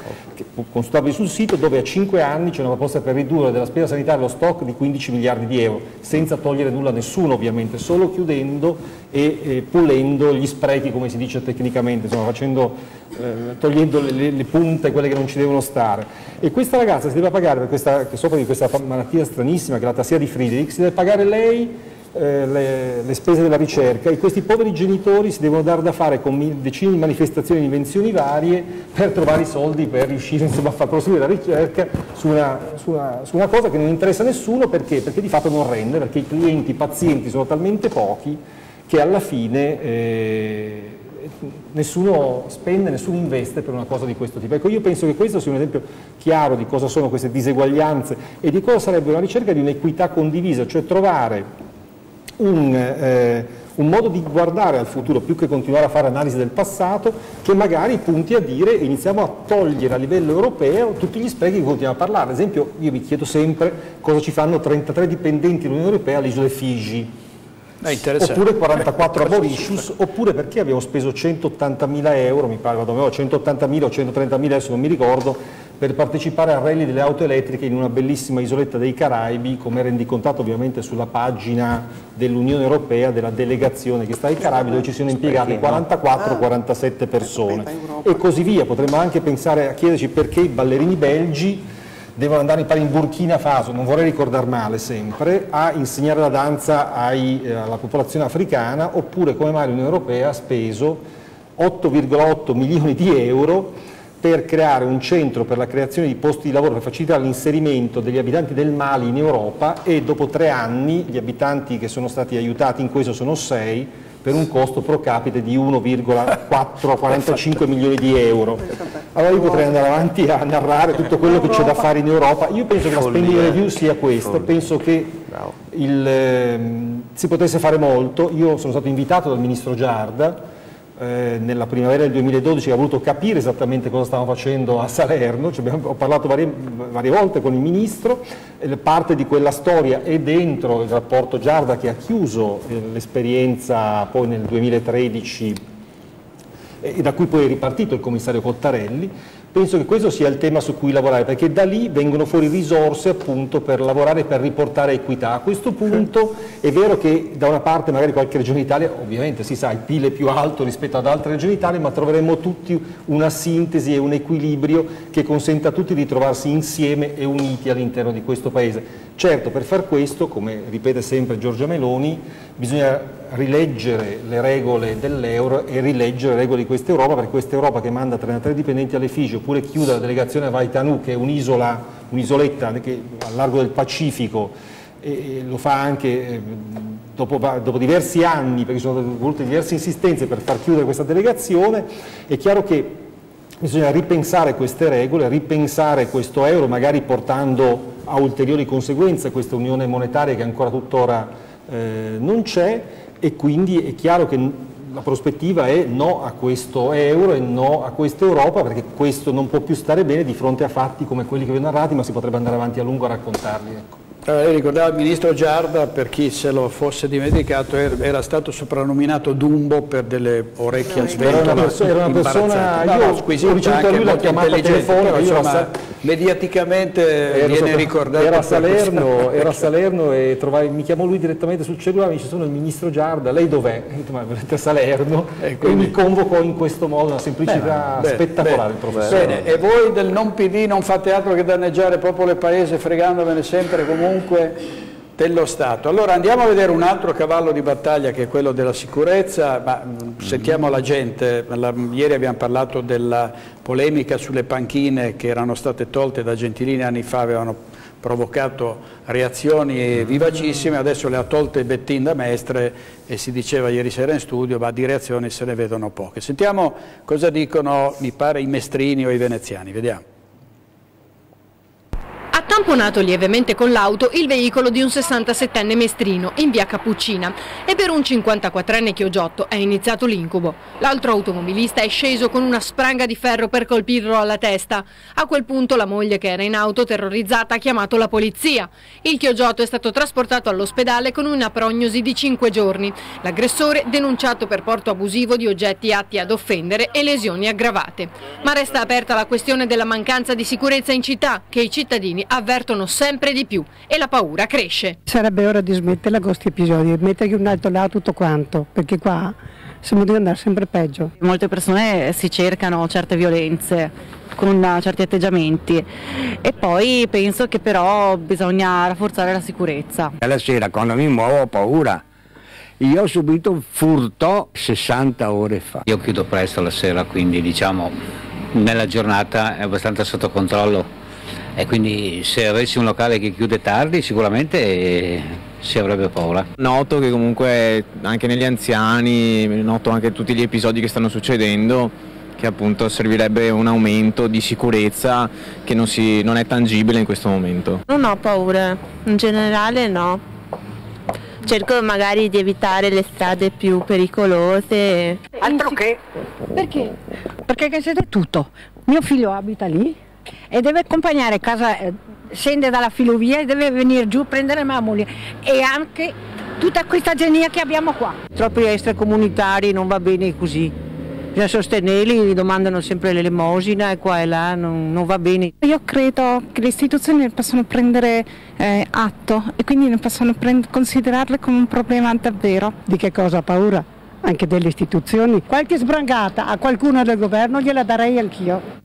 consultabile sul sito, dove a 5 anni c'è una proposta per ridurre della spesa sanitaria lo stock di 15 miliardi di euro, senza togliere nulla a nessuno ovviamente, solo chiudendo e eh, pulendo gli sprechi, come si dice tecnicamente, insomma, facendo, eh, togliendo le, le- punte, quelle che non ci devono stare. E questa ragazza si deve pagare, per questa, soffre di questa malattia stranissima, che è la tassia di Friedrich, si deve pagare lei eh, le, le spese della ricerca e questi poveri genitori si devono dare da fare con decine di manifestazioni e invenzioni varie per trovare i soldi per riuscire insomma, a far proseguire la ricerca su una, su una- su una cosa che non interessa a nessuno perché? Perché di fatto non rende, perché i clienti, i pazienti sono talmente pochi che alla fine eh, nessuno spende, nessuno investe per una cosa di questo tipo. Ecco, io penso che questo sia un esempio chiaro di cosa sono queste diseguaglianze e di cosa sarebbe una ricerca di un'equità condivisa, cioè trovare un, eh, un modo di guardare al futuro più che continuare a fare analisi del passato che magari punti a dire iniziamo a togliere a livello europeo tutti gli sprechi che continuiamo a parlare. Ad esempio io vi chiedo sempre cosa ci fanno 33 dipendenti dell'Unione Europea alle isole Figi. È interessante. Oppure 44 a Mauritius, oppure perché abbiamo speso 180.000 euro, mi pare, vado a memoria, 180.000 o 130.000, adesso non mi ricordo, per partecipare al rally delle auto elettriche in una bellissima isoletta dei Caraibi, come rendicontato ovviamente sulla pagina dell'Unione Europea, della delegazione che sta ai Caraibi, dove ci sono impiegate 44-47 persone. E così via, potremmo anche pensare a chiederci perché i ballerini belgi devono andare in, in Burkina Faso, non vorrei ricordare male sempre, a insegnare la danza ai, eh, alla popolazione africana, oppure come mai l'Unione Europea ha speso 8,8 milioni di euro per creare un centro per la creazione di posti di lavoro per facilitare l'inserimento degli abitanti del Mali in Europa e dopo tre anni gli abitanti che sono stati aiutati in questo sono sei per un costo pro capite di 1,445 milioni di euro. Allora io potrei andare avanti a narrare tutto quello che c'è da fare in Europa. Io penso che la spending review sia questa, penso che il, eh, si potesse fare molto. Io sono stato invitato dal Ministro Giarda eh, nella primavera del 2012 che ha voluto capire esattamente cosa stavamo facendo a Salerno, cioè abbiamo, ho parlato varie, varie, volte con il Ministro, eh, parte di quella storia è dentro il rapporto Giarda che ha chiuso eh, l'esperienza poi nel 2013 e da cui poi è ripartito il commissario Cottarelli, Penso che questo sia il tema su cui lavorare, perché da lì vengono fuori risorse appunto per lavorare per riportare equità. A questo punto è vero che da una parte magari qualche regione d'Italia, ovviamente si sa, il PIL è più alto rispetto ad altre regioni d'Italia, ma troveremo tutti una sintesi e un equilibrio che consenta a tutti di trovarsi insieme e uniti all'interno di questo Paese. Certo, per far questo, come ripete sempre Giorgia Meloni, bisogna rileggere le regole dell'euro e rileggere le regole di questa Europa, perché questa Europa che manda 33 dipendenti alle Figi oppure chiude la delegazione a Vaitanu, che è un'isola, un'isoletta al largo del Pacifico, e lo fa anche eh, dopo, dopo, diversi anni, perché sono volute diverse insistenze per far chiudere questa delegazione, è chiaro che bisogna ripensare queste regole, ripensare questo euro, magari portando a ulteriori conseguenze questa unione monetaria che ancora tuttora eh, non c'è e quindi è chiaro che la prospettiva è no a questo euro e no a questa Europa perché questo non può più stare bene di fronte a fatti come quelli che vi ho narrati ma si potrebbe andare avanti a lungo a raccontarli. Ecco. Eh, ricordava il ministro Giarda, per chi se lo fosse dimenticato, er-, era stato soprannominato Dumbo per delle orecchie a sventola Era una, perso era una persona, no, squisita, anche lui la chiamata telefonica, insomma, mediaticamente era viene ricordato. Era a Salerno, era a Salerno e trovai, mi chiamò lui direttamente sul cellulare, mi dice sono il ministro Giarda, lei dov'è? Ma vedete a Salerno e, quindi... e mi convocò in questo modo, una semplicità bene, spettacolare bene, il professore. Bene, e voi del non PD non fate altro che danneggiare popolo e paese fregandovene sempre comunque dello Stato. Allora andiamo a vedere un altro cavallo di battaglia che è quello della sicurezza, ma mm, sentiamo la gente, la, ieri abbiamo parlato della polemica sulle panchine che erano state tolte da Gentilini anni fa, avevano provocato reazioni vivacissime, adesso le ha tolte Bettin da Mestre e si diceva ieri sera in studio, ma di reazioni se ne vedono poche. Sentiamo cosa dicono, mi pare, i mestrini o i veneziani, vediamo. Tamponato lievemente con l'auto il veicolo di un 67enne mestrino in via Cappuccina e per un 54enne chioggiotto è iniziato l'incubo. L'altro automobilista è sceso con una spranga di ferro per colpirlo alla testa. A quel punto la moglie che era in auto terrorizzata ha chiamato la polizia. Il chioggiotto è stato trasportato all'ospedale con una prognosi di 5 giorni. L'aggressore denunciato per porto abusivo di oggetti atti ad offendere e lesioni aggravate. Ma resta aperta la questione della mancanza di sicurezza in città che i cittadini avvertono sempre di più e la paura cresce. Sarebbe ora di smetterla con questi episodi, mettere un altro là tutto quanto, perché qua siamo di andare sempre peggio. Molte persone si cercano certe violenze con certi atteggiamenti e poi penso che però bisogna rafforzare la sicurezza. La sera quando mi muovo ho paura. Io ho subito furto 60 ore fa. Io chiudo presto la sera, quindi diciamo nella giornata è abbastanza sotto controllo e quindi se avessi un locale che chiude tardi sicuramente si avrebbe paura. Noto che comunque anche negli anziani, noto anche tutti gli episodi che stanno succedendo, che appunto servirebbe un aumento di sicurezza che non, si, non è tangibile in questo momento. Non ho paura, in generale no. Cerco magari di evitare le strade più pericolose. Altro che? Perché? Perché che siete tutto. Mio figlio abita lì, e deve accompagnare casa, eh, scende dalla filovia e deve venire giù a prendere mia moglie e anche tutta questa genia che abbiamo qua. Troppi extracomunitari non va bene così, bisogna sostenerli, gli domandano sempre l'elemosina e qua e là, non, non va bene. Io credo che le istituzioni ne possano prendere eh, atto e quindi ne possono prend- considerarle come un problema davvero. Di che cosa ha paura? Anche delle istituzioni. Qualche sbrangata a qualcuno del governo gliela darei anch'io.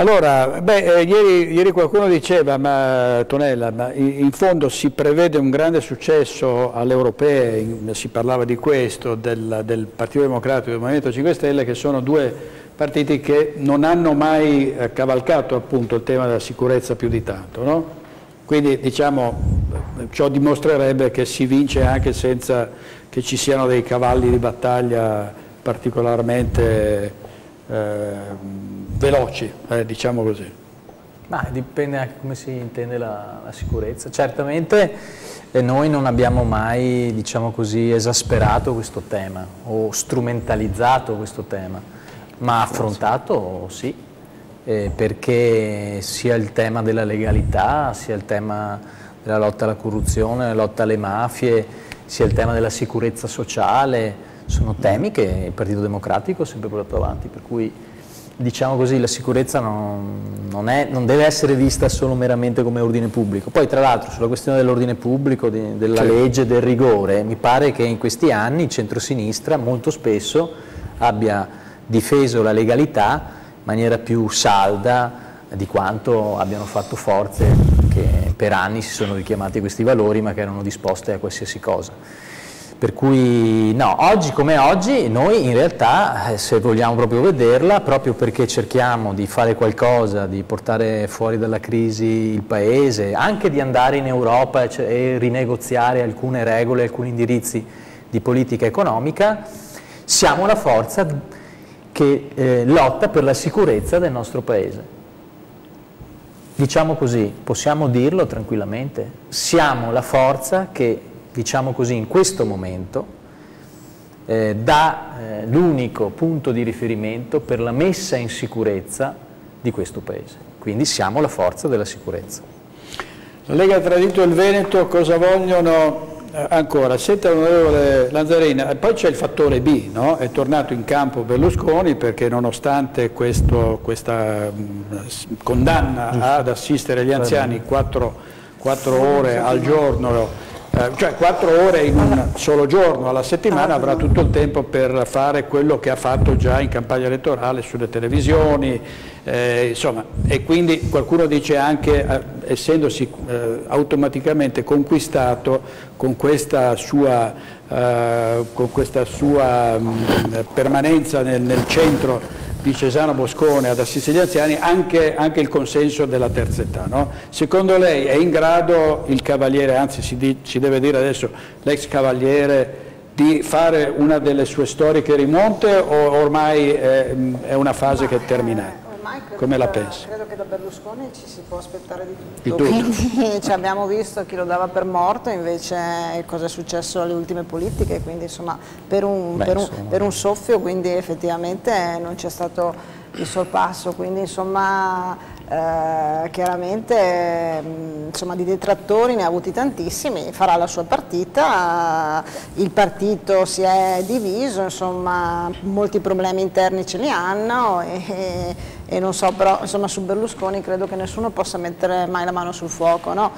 Allora, beh, eh, ieri, ieri, qualcuno diceva, ma Tonella, ma in, in, fondo si prevede un grande successo alle europee, si parlava di questo, del, del, Partito Democratico e del Movimento 5 Stelle, che sono due partiti che non hanno mai eh, cavalcato appunto il tema della sicurezza più di tanto, no? Quindi diciamo, ciò dimostrerebbe che si vince anche senza che ci siano dei cavalli di battaglia particolarmente... Eh, veloci, eh, diciamo così. Ma dipende anche come si intende la, la sicurezza. Certamente eh, noi non abbiamo mai, diciamo così, esasperato questo tema o strumentalizzato questo tema, ma affrontato sì, eh, perché sia il tema della legalità, sia il tema della lotta alla corruzione, la lotta alle mafie, sia il tema della sicurezza sociale, sono temi che il Partito Democratico ha sempre portato avanti, per cui diciamo così, la sicurezza non, non, è, non, deve essere vista solo meramente come ordine pubblico. Poi tra l'altro sulla questione dell'ordine pubblico, di, della certo. legge, del rigore, mi pare che in questi anni il centrosinistra molto spesso abbia difeso la legalità in maniera più salda di quanto abbiano fatto forze che per anni si sono richiamati a questi valori ma che erano disposte a qualsiasi cosa. Per cui no, oggi come oggi noi in realtà, eh, se vogliamo proprio vederla, proprio perché cerchiamo di fare qualcosa, di portare fuori dalla crisi il Paese, anche di andare in Europa e, e rinegoziare alcune regole, alcuni indirizzi di politica economica, siamo la forza che eh, lotta per la sicurezza del nostro Paese. Diciamo così, possiamo dirlo tranquillamente, siamo la forza che diciamo così, in questo momento eh, dà eh, l'unico punto di riferimento per la messa in sicurezza di questo Paese. Quindi siamo la forza della sicurezza. La Lega ha tradito il Veneto, cosa vogliono eh, ancora? Senta l'onorevole Lanzarina, poi c'è il fattore B, no? è tornato in campo Berlusconi perché nonostante questo, questa mh, condanna ad assistere gli anziani 4, 4 ore al giorno eh, cioè quattro ore in un solo giorno alla settimana avrà tutto il tempo per fare quello che ha fatto già in campagna elettorale sulle televisioni, eh, insomma, e quindi qualcuno dice anche, eh, essendosi eh, automaticamente conquistato con questa sua, eh, con questa sua mh, mm, permanenza nel, nel centro di Cesano Boscone ad assistere gli anziani anche, anche il consenso della terza età. No? Secondo lei è in grado il cavaliere, anzi si, di, si deve dire adesso l'ex cavaliere, di fare una delle sue storiche rimonte o ormai è, è una fase che è terminata? Come la pensi? Credo che da Berlusconi ci si può aspettare di tutto, di tutto. quindi cioè, abbiamo visto chi lo dava per morto, invece cosa è successo alle ultime politiche, quindi insomma per un, Beh, per un, insomma. Per un soffio quindi effettivamente non c'è stato il sorpasso, quindi insomma eh, chiaramente mm, insomma, di detrattori ne ha avuti tantissimi, farà la sua partita, il partito si è diviso, insomma, molti problemi interni ce li hanno e, e non so, però insomma, su Berlusconi credo che nessuno possa mettere mai la mano sul fuoco, no?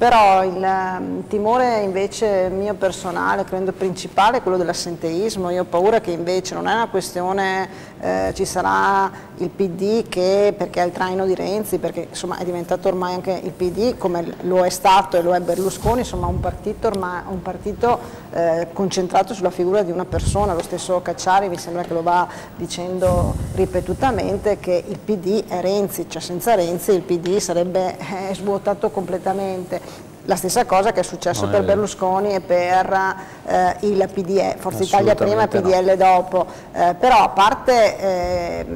però il, il timore invece mio personale, credo principale, è quello dell'assenteismo, io ho paura che invece non è una questione, eh, ci sarà il PD che, perché è il traino di Renzi, perché insomma, è diventato ormai anche il PD come lo è stato e lo è Berlusconi, insomma un partito, ormai, un partito eh, concentrato sulla figura di una persona, lo stesso Cacciari mi sembra che lo va dicendo ripetutamente che il PD è Renzi, cioè senza Renzi il PD sarebbe eh, svuotato completamente la stessa cosa che è successo no, per Berlusconi e per eh, il PDE, Forza Italia prima e PDL no. dopo, eh, però a parte eh,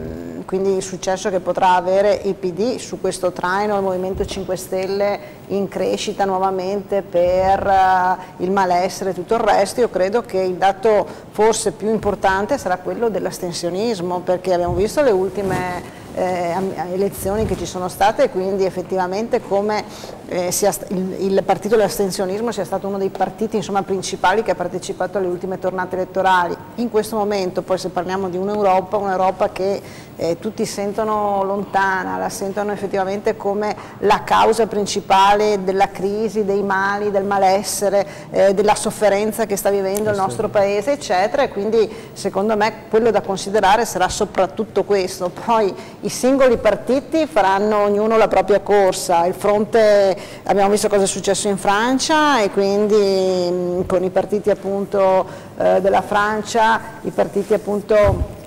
quindi il successo che potrà avere il PD su questo traino, il Movimento 5 Stelle in crescita nuovamente per uh, il malessere e tutto il resto, io credo che il dato forse più importante sarà quello dell'astensionismo, perché abbiamo visto le ultime eh, elezioni che ci sono state e quindi effettivamente come eh, il, il, partito dell'astensionismo sia stato uno dei partiti insomma, principali che ha partecipato alle ultime tornate elettorali. In questo momento poi se parliamo di un'Europa, un'Europa che eh, tutti sentono lontana, la sentono effettivamente come la causa principale della crisi, dei mali, del malessere, eh, della sofferenza che sta vivendo il nostro paese, eccetera, e quindi secondo me quello da considerare sarà soprattutto questo. Poi i singoli partiti faranno ognuno la propria corsa, il fronte, abbiamo visto cosa è successo in Francia e quindi mh, con i partiti appunto eh, della Francia, i partiti appunto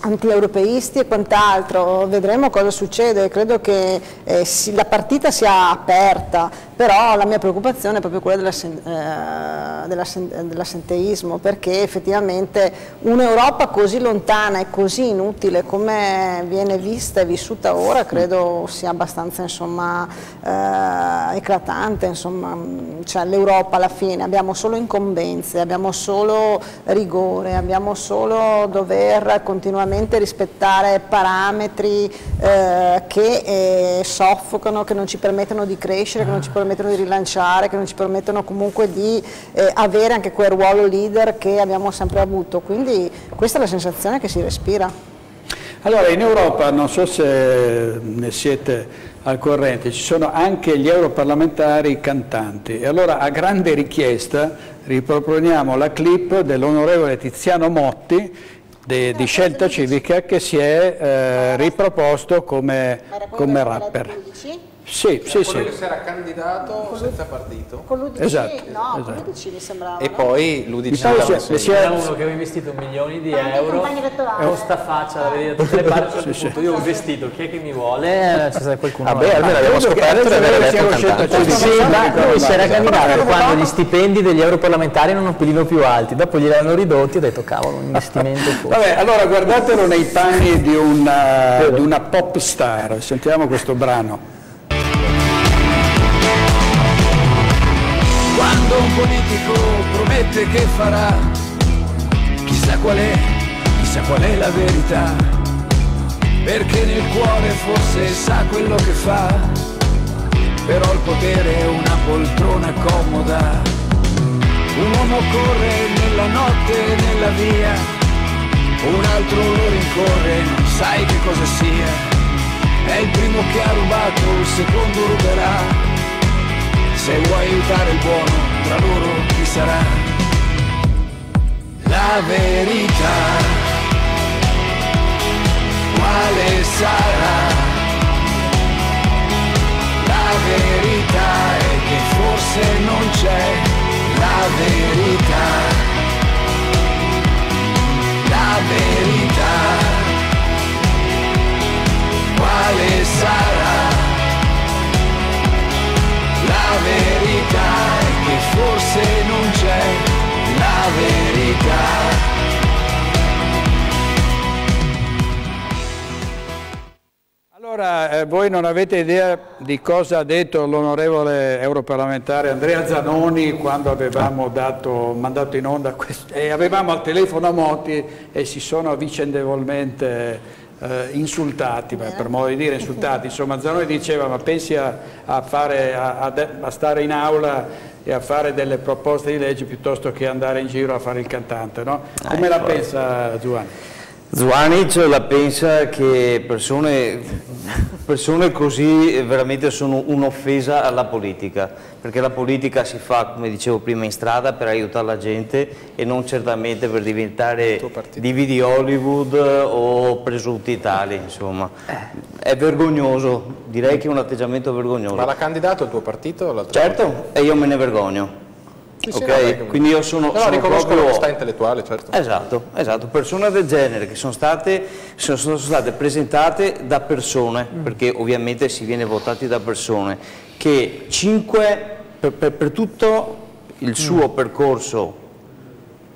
anti-europeisti e quant'altro, vedremo cosa succede, credo che eh, si, la partita sia aperta, però la mia preoccupazione è proprio quella eh, dell'assenteismo, dell perché effettivamente un'Europa così lontana e così inutile come viene vista e vissuta ora credo sia abbastanza insomma, eh, eclatante, insomma, cioè, l'Europa alla fine abbiamo solo incombenze, abbiamo solo rigore, abbiamo solo dover continuamente rispettare parametri eh, che eh, soffocano, che non ci permettono di crescere, che non ci permettono permettono di rilanciare, che non ci permettono comunque di eh, avere anche quel ruolo leader che abbiamo sempre avuto. Quindi questa è la sensazione che si respira. Allora in Europa, non so se ne siete al corrente, ci sono anche gli europarlamentari cantanti e allora a grande richiesta riproponiamo la clip dell'onorevole Tiziano Motti de, di Scelta Civica che si è eh, riproposto come, come rapper. Sì, sì, sì. che si era candidato senza partito. Con l'UDC? Esatto, no, esatto. con l'UDC mi sembrava. E poi l'UDC c'era uno che aveva investito milioni di euro con sta faccia da vedere da tutte le parti. Sì, sì. Io ho investito, chi è che mi vuole? Eh, c'è stato qualcuno. Vabbè, almeno abbiamo scoperto di aver detto cantante. Sì, ma lui si era candidato quando gli stipendi degli europarlamentari erano un pelino più alti, dopo gliel'hanno ridotti e ho detto cavolo, un investimento forse. Vabbè, allora guardatelo nei panni di una, di una pop star, sentiamo questo brano. Quando un politico promette che farà, chissà qual è, chissà qual è la verità, perché nel cuore forse sa quello che fa, però il potere è una poltrona comoda. Un uomo corre nella notte nella via, un altro lo rincorre, non sai che cosa sia. È il primo che ha rubato, il secondo ruberà se vuoi aiutare il buono, tra loro chi sarà? La verità, quale sarà? La verità è che forse non c'è la verità. La verità, quale sarà? La verità è che forse non c'è la verità. Allora, eh, voi non avete idea di cosa ha detto l'onorevole europarlamentare Andrea Zanoni quando avevamo dato, mandato in onda questo, e avevamo al telefono Moti e si sono vicendevolmente eh, insultati, beh, per modo di dire insultati, insomma Zanoni diceva ma pensi a, a, fare, a, a, stare in aula e a fare delle proposte di legge piuttosto che andare in giro a fare il cantante, no? Come ah, la pensa Giovanni? Zuanic la pensa che persone, persone così veramente sono un'offesa alla politica, perché la politica si fa, come dicevo prima, in strada per aiutare la gente e non certamente per diventare DVD Hollywood o presunti tali, insomma. È vergognoso, direi che è un atteggiamento vergognoso. Ma l'ha candidato il tuo partito? Certo, e io me ne vergogno. Sì, okay? sì, quindi io sono, Però sono riconosco proprio... l'onestà intellettuale, certo. Esatto, esatto, persone del genere che sono state, sono, sono state presentate da persone, mm. perché ovviamente si viene votati da persone, che cinque, per, per, per tutto il suo mm. percorso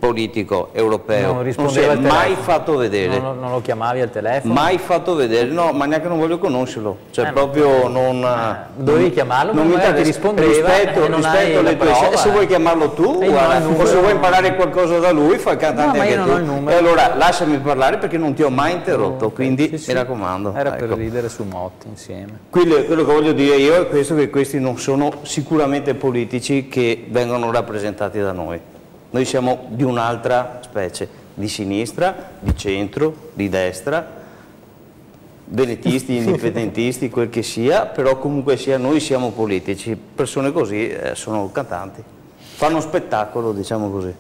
politico europeo, Non non, si è mai fatto vedere. Non, non lo chiamavi al telefono? Mai fatto vedere, no, ma neanche non voglio conoscerlo, cioè Eh, proprio non... dovevi chiamarlo, non mi ti interessa. rispondeva rispetto, rispetto la le tue prova, se eh. vuoi chiamarlo tu, guarda, il o numero. se vuoi imparare qualcosa da lui, fai cantante No, anche tu. il numero. E allora lasciami parlare perché non ti ho mai interrotto, quindi mi raccomando. Era per ecco. ridere su Motti insieme. Quello, quello che voglio dire io è questo, che questi non sono sicuramente politici che vengono rappresentati da noi. Noi siamo di un'altra specie, di sinistra, di centro, di destra, venetisti, indipendentisti, quel che sia, però comunque sia noi siamo politici, persone così eh, sono cantanti, fanno spettacolo diciamo così.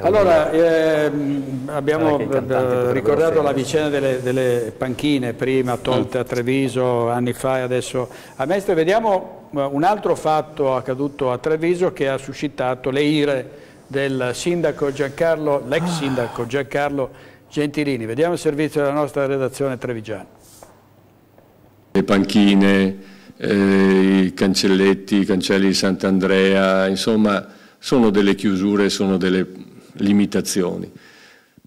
Allora, ehm, abbiamo Eh, ricordato la vicenda delle, delle panchine, prima tolte a Treviso anni fa e adesso a Mestre. Vediamo eh, un altro fatto accaduto a Treviso che ha suscitato le ire del sindaco Giancarlo, l'ex sindaco Giancarlo Gentilini. Vediamo il servizio della nostra redazione trevigiana. le panchine, eh, i cancelletti, i cancelli di Sant'Andrea, insomma sono delle chiusure, sono delle limitazioni.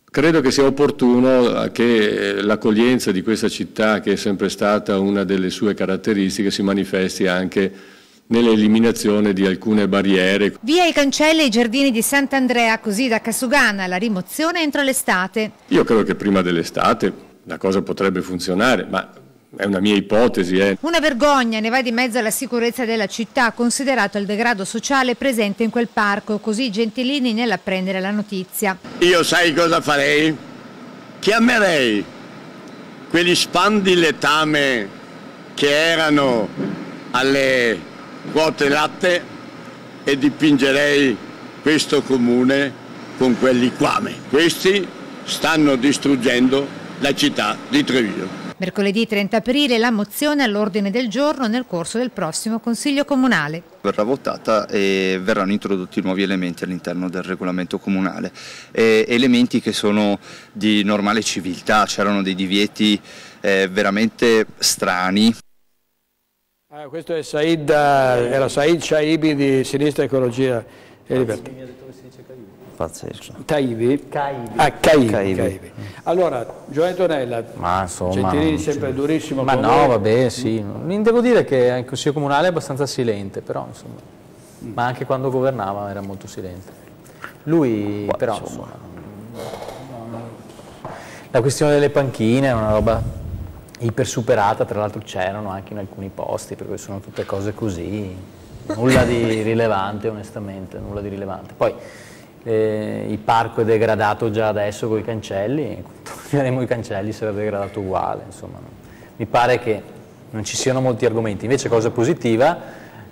Credo che sia opportuno che l'accoglienza di questa città, che è sempre stata una delle sue caratteristiche, si manifesti anche nell'eliminazione di alcune barriere. Via i cancelli e i giardini di Sant'Andrea, così da Casugana, la rimozione entro l'estate. Io credo che prima dell'estate la cosa potrebbe funzionare, ma è una mia ipotesi. Eh. Una vergogna ne va di mezzo alla sicurezza della città, considerato il degrado sociale presente in quel parco, così Gentilini nell'apprendere la notizia. Io sai cosa farei? Chiamerei quegli spandi letame che erano alle quote latte e dipingerei questo comune con quelli quame. Questi stanno distruggendo la città di Treviso. Mercoledì 30 aprile la mozione all'ordine del giorno nel corso del prossimo Consiglio Comunale. verrà votata e verranno introdotti nuovi elementi all'interno del regolamento comunale, Eh, elementi che sono di normale civiltà, c'erano dei divieti eh, veramente strani. Ah, questo è Said, eh, era Said Shaibi di Sinistra Ecologia e Libertà. Pazzesco. Taibi? Caibi. Ah, Caibi. Caibi. Caibi. Allora, Giovanni Tonella, Ma insomma... Gentilini sempre durissimo Ma no, voi. vabbè, sì. Mi Devo dire che il Consiglio Comunale è abbastanza silente, però insomma... Ma anche quando governava era molto silente. Lui, però, insomma... La questione delle panchine è una roba iper superata, tra l'altro c'erano anche in alcuni posti, perché sono tutte cose così, nulla di rilevante onestamente, nulla di rilevante. Poi eh, il parco è degradato già adesso con i cancelli, toglieremo i cancelli sarà degradato uguale, insomma. Mi pare che non ci siano molti argomenti, invece cosa positiva,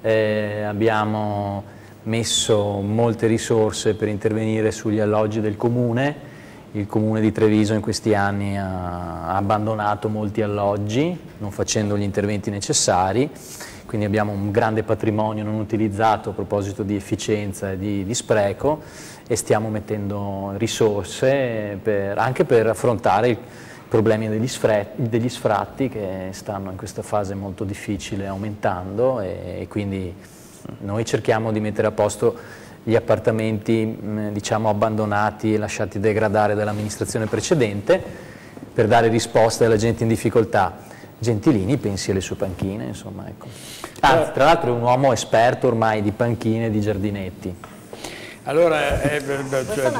eh, abbiamo messo molte risorse per intervenire sugli alloggi del comune, il comune di Treviso in questi anni ha abbandonato molti alloggi, non facendo gli interventi necessari, quindi abbiamo un grande patrimonio non utilizzato a proposito di efficienza e di, di spreco e stiamo mettendo risorse per- anche per affrontare i problemi degli, degli sfratti che stanno in questa fase molto difficile aumentando e, e quindi noi cerchiamo di mettere a posto gli appartamenti mh, diciamo abbandonati e lasciati degradare dall'amministrazione precedente per dare risposte alla gente in difficoltà. Gentilini pensi alle sue panchine, insomma, ecco. Anzi, tra l'altro è un uomo esperto ormai di panchine e di giardinetti. Allora, è, cioè,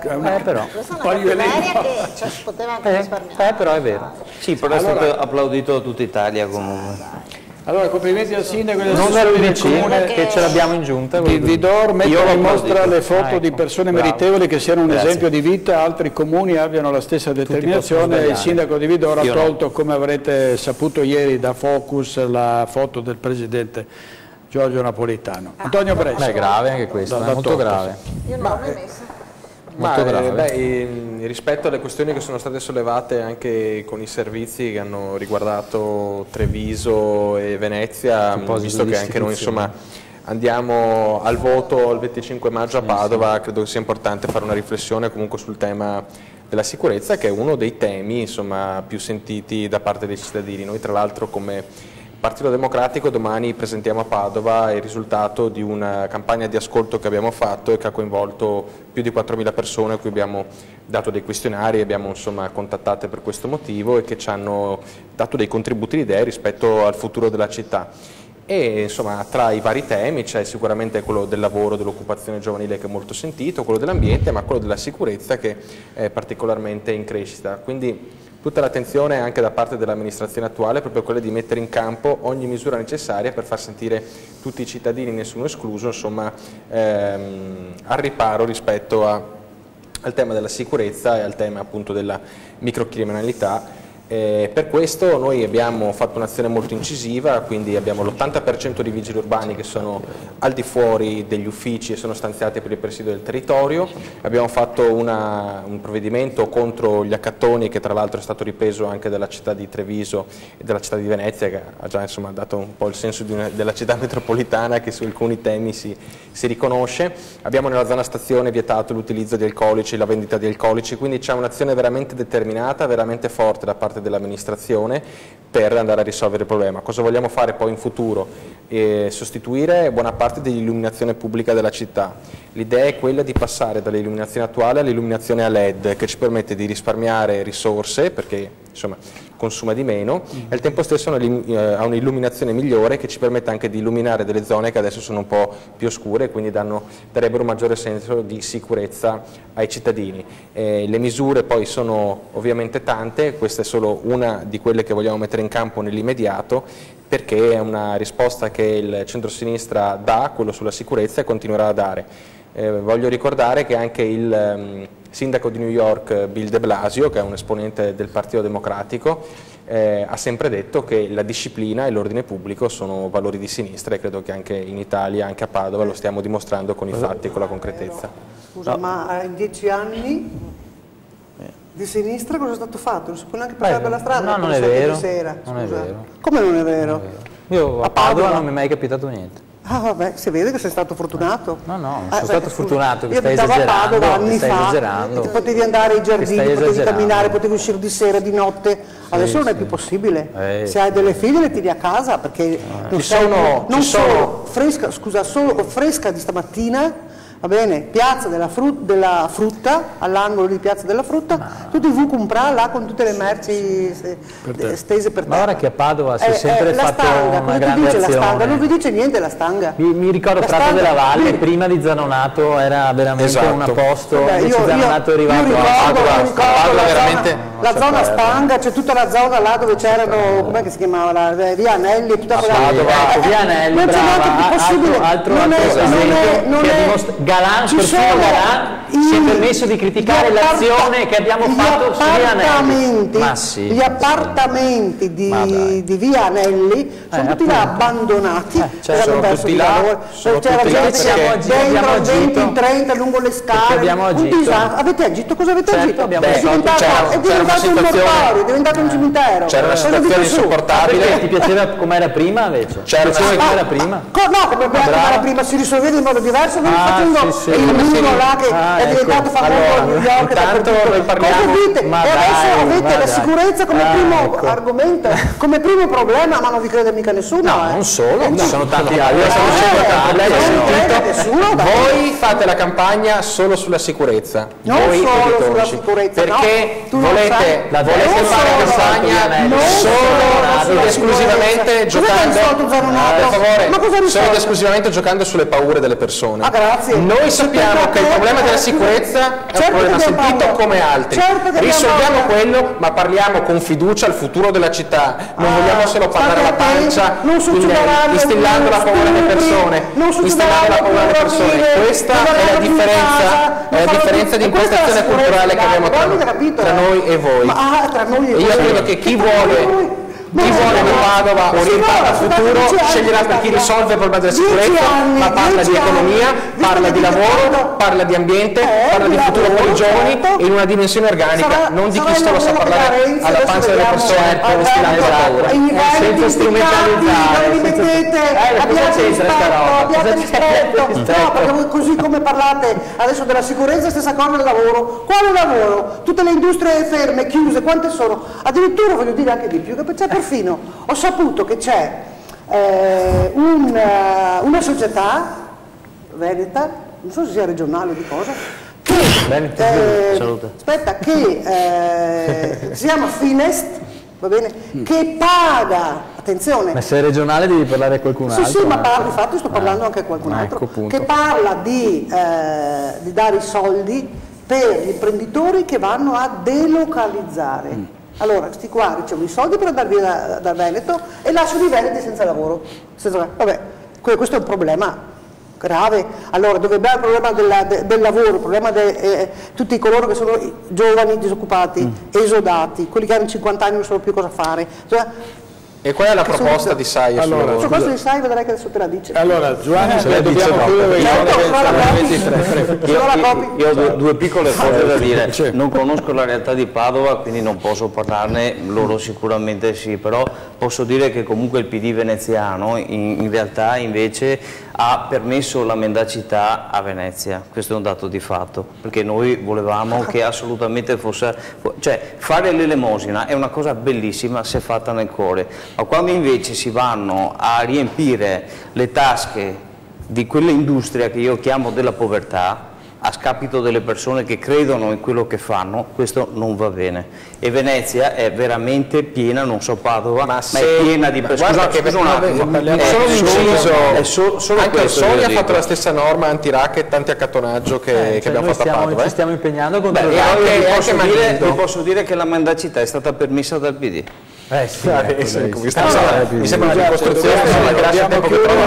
è una- Eh, però. Questa è una io e lei- cattiveria che cioè, poteva anche risparmiare. Eh, però è vero. Sì, però è Allora- stato applaudito da tutta Italia comunque. Allora, complimenti al sindaco e ero del comune che ce l'abbiamo in giunta. di Vidor mette Io l'ho in mostra le foto Ah, di ecco. persone Bravo. meritevoli che siano un Grazie. esempio di vita, altri comuni abbiano la stessa determinazione. Il sindaco di Vidor ha tolto, come avrete saputo ieri da Focus, la foto del presidente Giorgio Napolitano. Antonio Brescia. Beh, è grave anche questo, Da- è da molto torto. grave. Io non l'ho mai messa. Ma Molto eh, grave. beh, rispetto alle questioni che sono state sollevate anche con i servizi che hanno riguardato Treviso e Venezia, proposito visto che anche noi insomma andiamo al voto il 25 maggio a Padova, credo che sia importante fare una riflessione comunque sul tema della sicurezza che è uno dei temi insomma, più sentiti da parte dei cittadini. Noi tra l'altro come Partito Democratico domani presentiamo a Padova il risultato di una campagna di ascolto che abbiamo fatto e che ha coinvolto più di 4.000 persone a cui abbiamo dato dei questionari, abbiamo insomma, contattate per questo motivo e che ci hanno dato dei contributi di idee rispetto al futuro della città. E insomma tra i vari temi c'è sicuramente quello del lavoro, dell'occupazione giovanile che è molto sentito, quello dell'ambiente, ma quello della sicurezza che è particolarmente in crescita. Quindi Tutta l'attenzione anche da parte dell'amministrazione attuale è proprio quella di mettere in campo ogni misura necessaria per far sentire tutti i cittadini, nessuno escluso, insomma, ehm, al riparo rispetto a, al tema della sicurezza e al tema appunto della microcriminalità eh, per questo noi abbiamo fatto un'azione molto incisiva, quindi abbiamo l'80% di vigili urbani che sono al di fuori degli uffici e sono stanziati per il presidio del territorio, abbiamo fatto una, un provvedimento contro gli accattoni che tra l'altro è stato ripreso anche dalla città di Treviso e dalla città di Venezia che ha già insomma, dato un po' il senso una, della città metropolitana che su alcuni temi si, si riconosce, abbiamo nella zona stazione vietato l'utilizzo di alcolici, la vendita di alcolici, quindi c'è un'azione veramente determinata, veramente forte da parte dell'amministrazione per andare a risolvere il problema. Cosa vogliamo fare poi in futuro? Eh, sostituire buona parte dell'illuminazione pubblica della città. L'idea è quella di passare dall'illuminazione attuale all'illuminazione a LED che ci permette di risparmiare risorse perché insomma, consuma di meno mm. e al tempo stesso eh, ha un'illuminazione migliore che ci permette anche di illuminare delle zone che adesso sono un po' più oscure e quindi danno, darebbero un maggiore senso di sicurezza ai cittadini. Eh, le misure poi sono ovviamente tante, questa è solo una di quelle che vogliamo mettere in campo nell'immediato perché è una risposta che il centrosinistra dà, quello sulla sicurezza e continuerà a dare. Eh, voglio ricordare che anche il um, sindaco di New York Bill de Blasio, che è un esponente del Partito Democratico, eh, ha sempre detto che la disciplina e l'ordine pubblico sono valori di sinistra e credo che anche in Italia, anche a Padova, lo stiamo dimostrando con i fatti e con la concretezza. Scusa, no. ma in dieci anni di sinistra cosa è stato fatto? Non si può neanche passare per la strada? No, non è vero. Non è vero. Come non è vero? Non è vero. Io a, a Padova non mi è mai capitato niente. Ah vabbè, si vede che sei stato fortunato. No, no, non sono ah, stato beh, fortunato, che stai esagerando, Padova, anni stai fa, esagerando. Potevi andare ai giardini, potevi camminare, potevi uscire di sera, di notte, adesso sì, non è più possibile. Eh, Se hai delle figlie le tiri a casa perché eh. non, sei, sono, non solo fresca, scusa, solo fresca di stamattina va bene? Piazza della, frut della frutta, all'angolo di Piazza della Frutta, Ma... tu ti vuoi comprare là con tutte le merci per stese per terra. Ma ora che a Padova si è eh, sempre eh, fatto stanga, una grande dice azione. La stanga? Non vi dice niente la stanga. Mi, mi ricordo la Prato della Valle, sì. prima di Zanonato era veramente esatto. un posto, Vabbè, io, Zanonato è arrivato ricordo, a Padova, ricordo, Padova veramente... La zona stanga, c'è tutta la zona là dove c'erano, com'è che si chiamava, la, via Anelli, tutta quella... Padova, via Anelli, possibile. Altro, altro, altro esempio che Galan, persino Galan, si è permesso di criticare l'azione che abbiamo fatto su Via Anelli. Sì, gli appartamenti di, di, Via Anelli sono tutti là abbandonati, eh, cioè, sono tutti là, c'era gente che dentro 20 in 30 lungo le scale, abbiamo agito. Avete agito? Cosa avete certo, agito? È diventato un mortorio, è diventato un cimitero. C'era una situazione insopportabile. Ti piaceva come era prima invece? C'era una situazione come era prima? No, come era prima, si risolveva in modo diverso, non ah, facendo il muro là che ah, è diventato ecco. famoso allora, a New York intanto noi parliamo dite? E adesso dai, avete la sicurezza come ah, primo ecco. argomento come primo problema ma non vi crede mica nessuno no, eh. non solo ci sono tanti altri voi fate la campagna solo sulla sicurezza. Non solo sulla sicurezza perché volete, volete fare campagna solo ed esclusivamente giocando? per favore solo ed esclusivamente giocando sulle paure delle persone noi sappiamo che il problema della sicurezza è un certo problema sentito come altri. Certo Risolviamo quello, ma parliamo con fiducia al futuro della città. Non ah, vogliamo solo parlare alla pancia, instillando la paura alle persone. Instillando la paura alle persone. Questa è la differenza, è la differenza di impostazione culturale che abbiamo tra noi e voi. Ah, io credo che chi vuole chi vuole una Padova orientata al futuro sceglierà per chi risolve il problema della sicurezza, ma parla di economia, parla di lavoro, parla di ambiente, eh, parla di futuro per i giovani in una dimensione organica, non di chi solo sa parlare alla pancia delle persone per stilare la paura. Senza strumentalizzare. Abbiate rispetto, abbiate rispetto. No, perché così come parlate adesso della sicurezza, stessa cosa del lavoro. Quale lavoro? Tutte le industrie ferme, chiuse, quante sono? Addirittura voglio dire anche di più, che c'è perfino ho saputo che c'è eh, un, eh, una società veneta, non so se sia regionale o di cosa, che, eh, aspetta, che eh, si chiama Finest, va bene, che paga, attenzione, Ma se è regionale devi parlare a qualcun sì, altro. sì, ma eh. parla, infatti sto parlando anche a qualcun Ah, altro, ecco, che parla di, eh, di dare i soldi per gli imprenditori che vanno a delocalizzare. Mm. Allora, questi qua ricevono i soldi per andare via da, da Veneto e lasciano i veneti senza lavoro. Senza- vabbè, que- questo è un problema grave. Allora, dove abbiamo il problema della- de- del lavoro, il problema di tutti coloro che sono giovani, disoccupati, Mm. esodati, quelli che hanno 50 anni non sanno più cosa fare. Cioè, E qual è la sono- proposta di sul Allora? Su questo di sai vedrai che adesso te la dice. Allora, Giovanni, Eh, le dobbiamo dice chiudere io alle- sono alle la 23, prego. Io- io- Io ho due, due piccole cose da dire, non conosco la realtà di Padova quindi non posso parlarne, loro sicuramente sì, però posso dire che comunque il PD veneziano in, in realtà invece ha permesso la mendacità a Venezia, questo è un dato di fatto, perché noi volevamo che assolutamente fosse, cioè fare l'elemosina è una cosa bellissima se fatta nel cuore, ma quando invece si vanno a riempire le tasche di quell'industria che io chiamo della povertà, a scapito delle persone che credono in quello che fanno, questo non va bene. E Venezia è veramente piena, non so Padova, ma, se- è piena di ma persone. guarda Scusa, che- scusa un attimo, è solo un inciso. so- solo Anche Soglia io ha fatto la stessa norma anti-racket, anti-accattonaggio che, Eh, che cioè, abbiamo noi fatto a Padova. ci eh. stiamo impegnando Beh, contro il anche- vi, posso dire, vi posso dire che la mendacità è stata permessa dal PD. Eh sì, Ah, ecco, eh, sì, mi sembra- Allora, mi sembra una ricostruzione grazie al tempo che trovo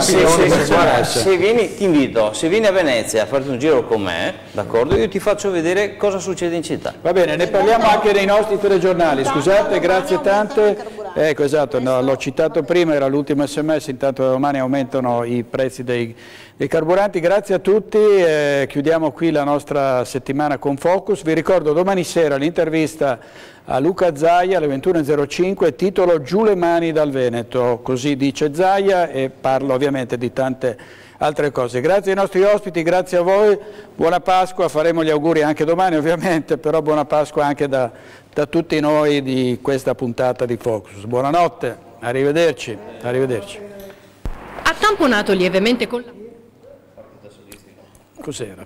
sì. Se vieni, ti invito, se vieni a Venezia a farti un giro con me, d'accordo, io ti faccio vedere cosa succede in città. Va bene, ne parliamo anche nei nostri telegiornali. Scusate, grazie tante. Ecco, esatto, no, l'ho citato prima, era l'ultimo sms, intanto domani aumentano i prezzi dei, dei carburanti. Grazie a tutti, eh, chiudiamo qui la nostra settimana con Focus. Vi ricordo domani sera l'intervista a Luca Zaia alle 21.05, titolo Giù le mani dal Veneto, così dice Zaia e parlo ovviamente di tante altre cose. Grazie ai nostri ospiti, grazie a voi, buona Pasqua, faremo gli auguri anche domani ovviamente, però buona Pasqua anche da, da tutti noi di questa puntata di Focus. Buonanotte, arrivederci, arrivederci. Ha tamponato lievemente con la... Cos'era?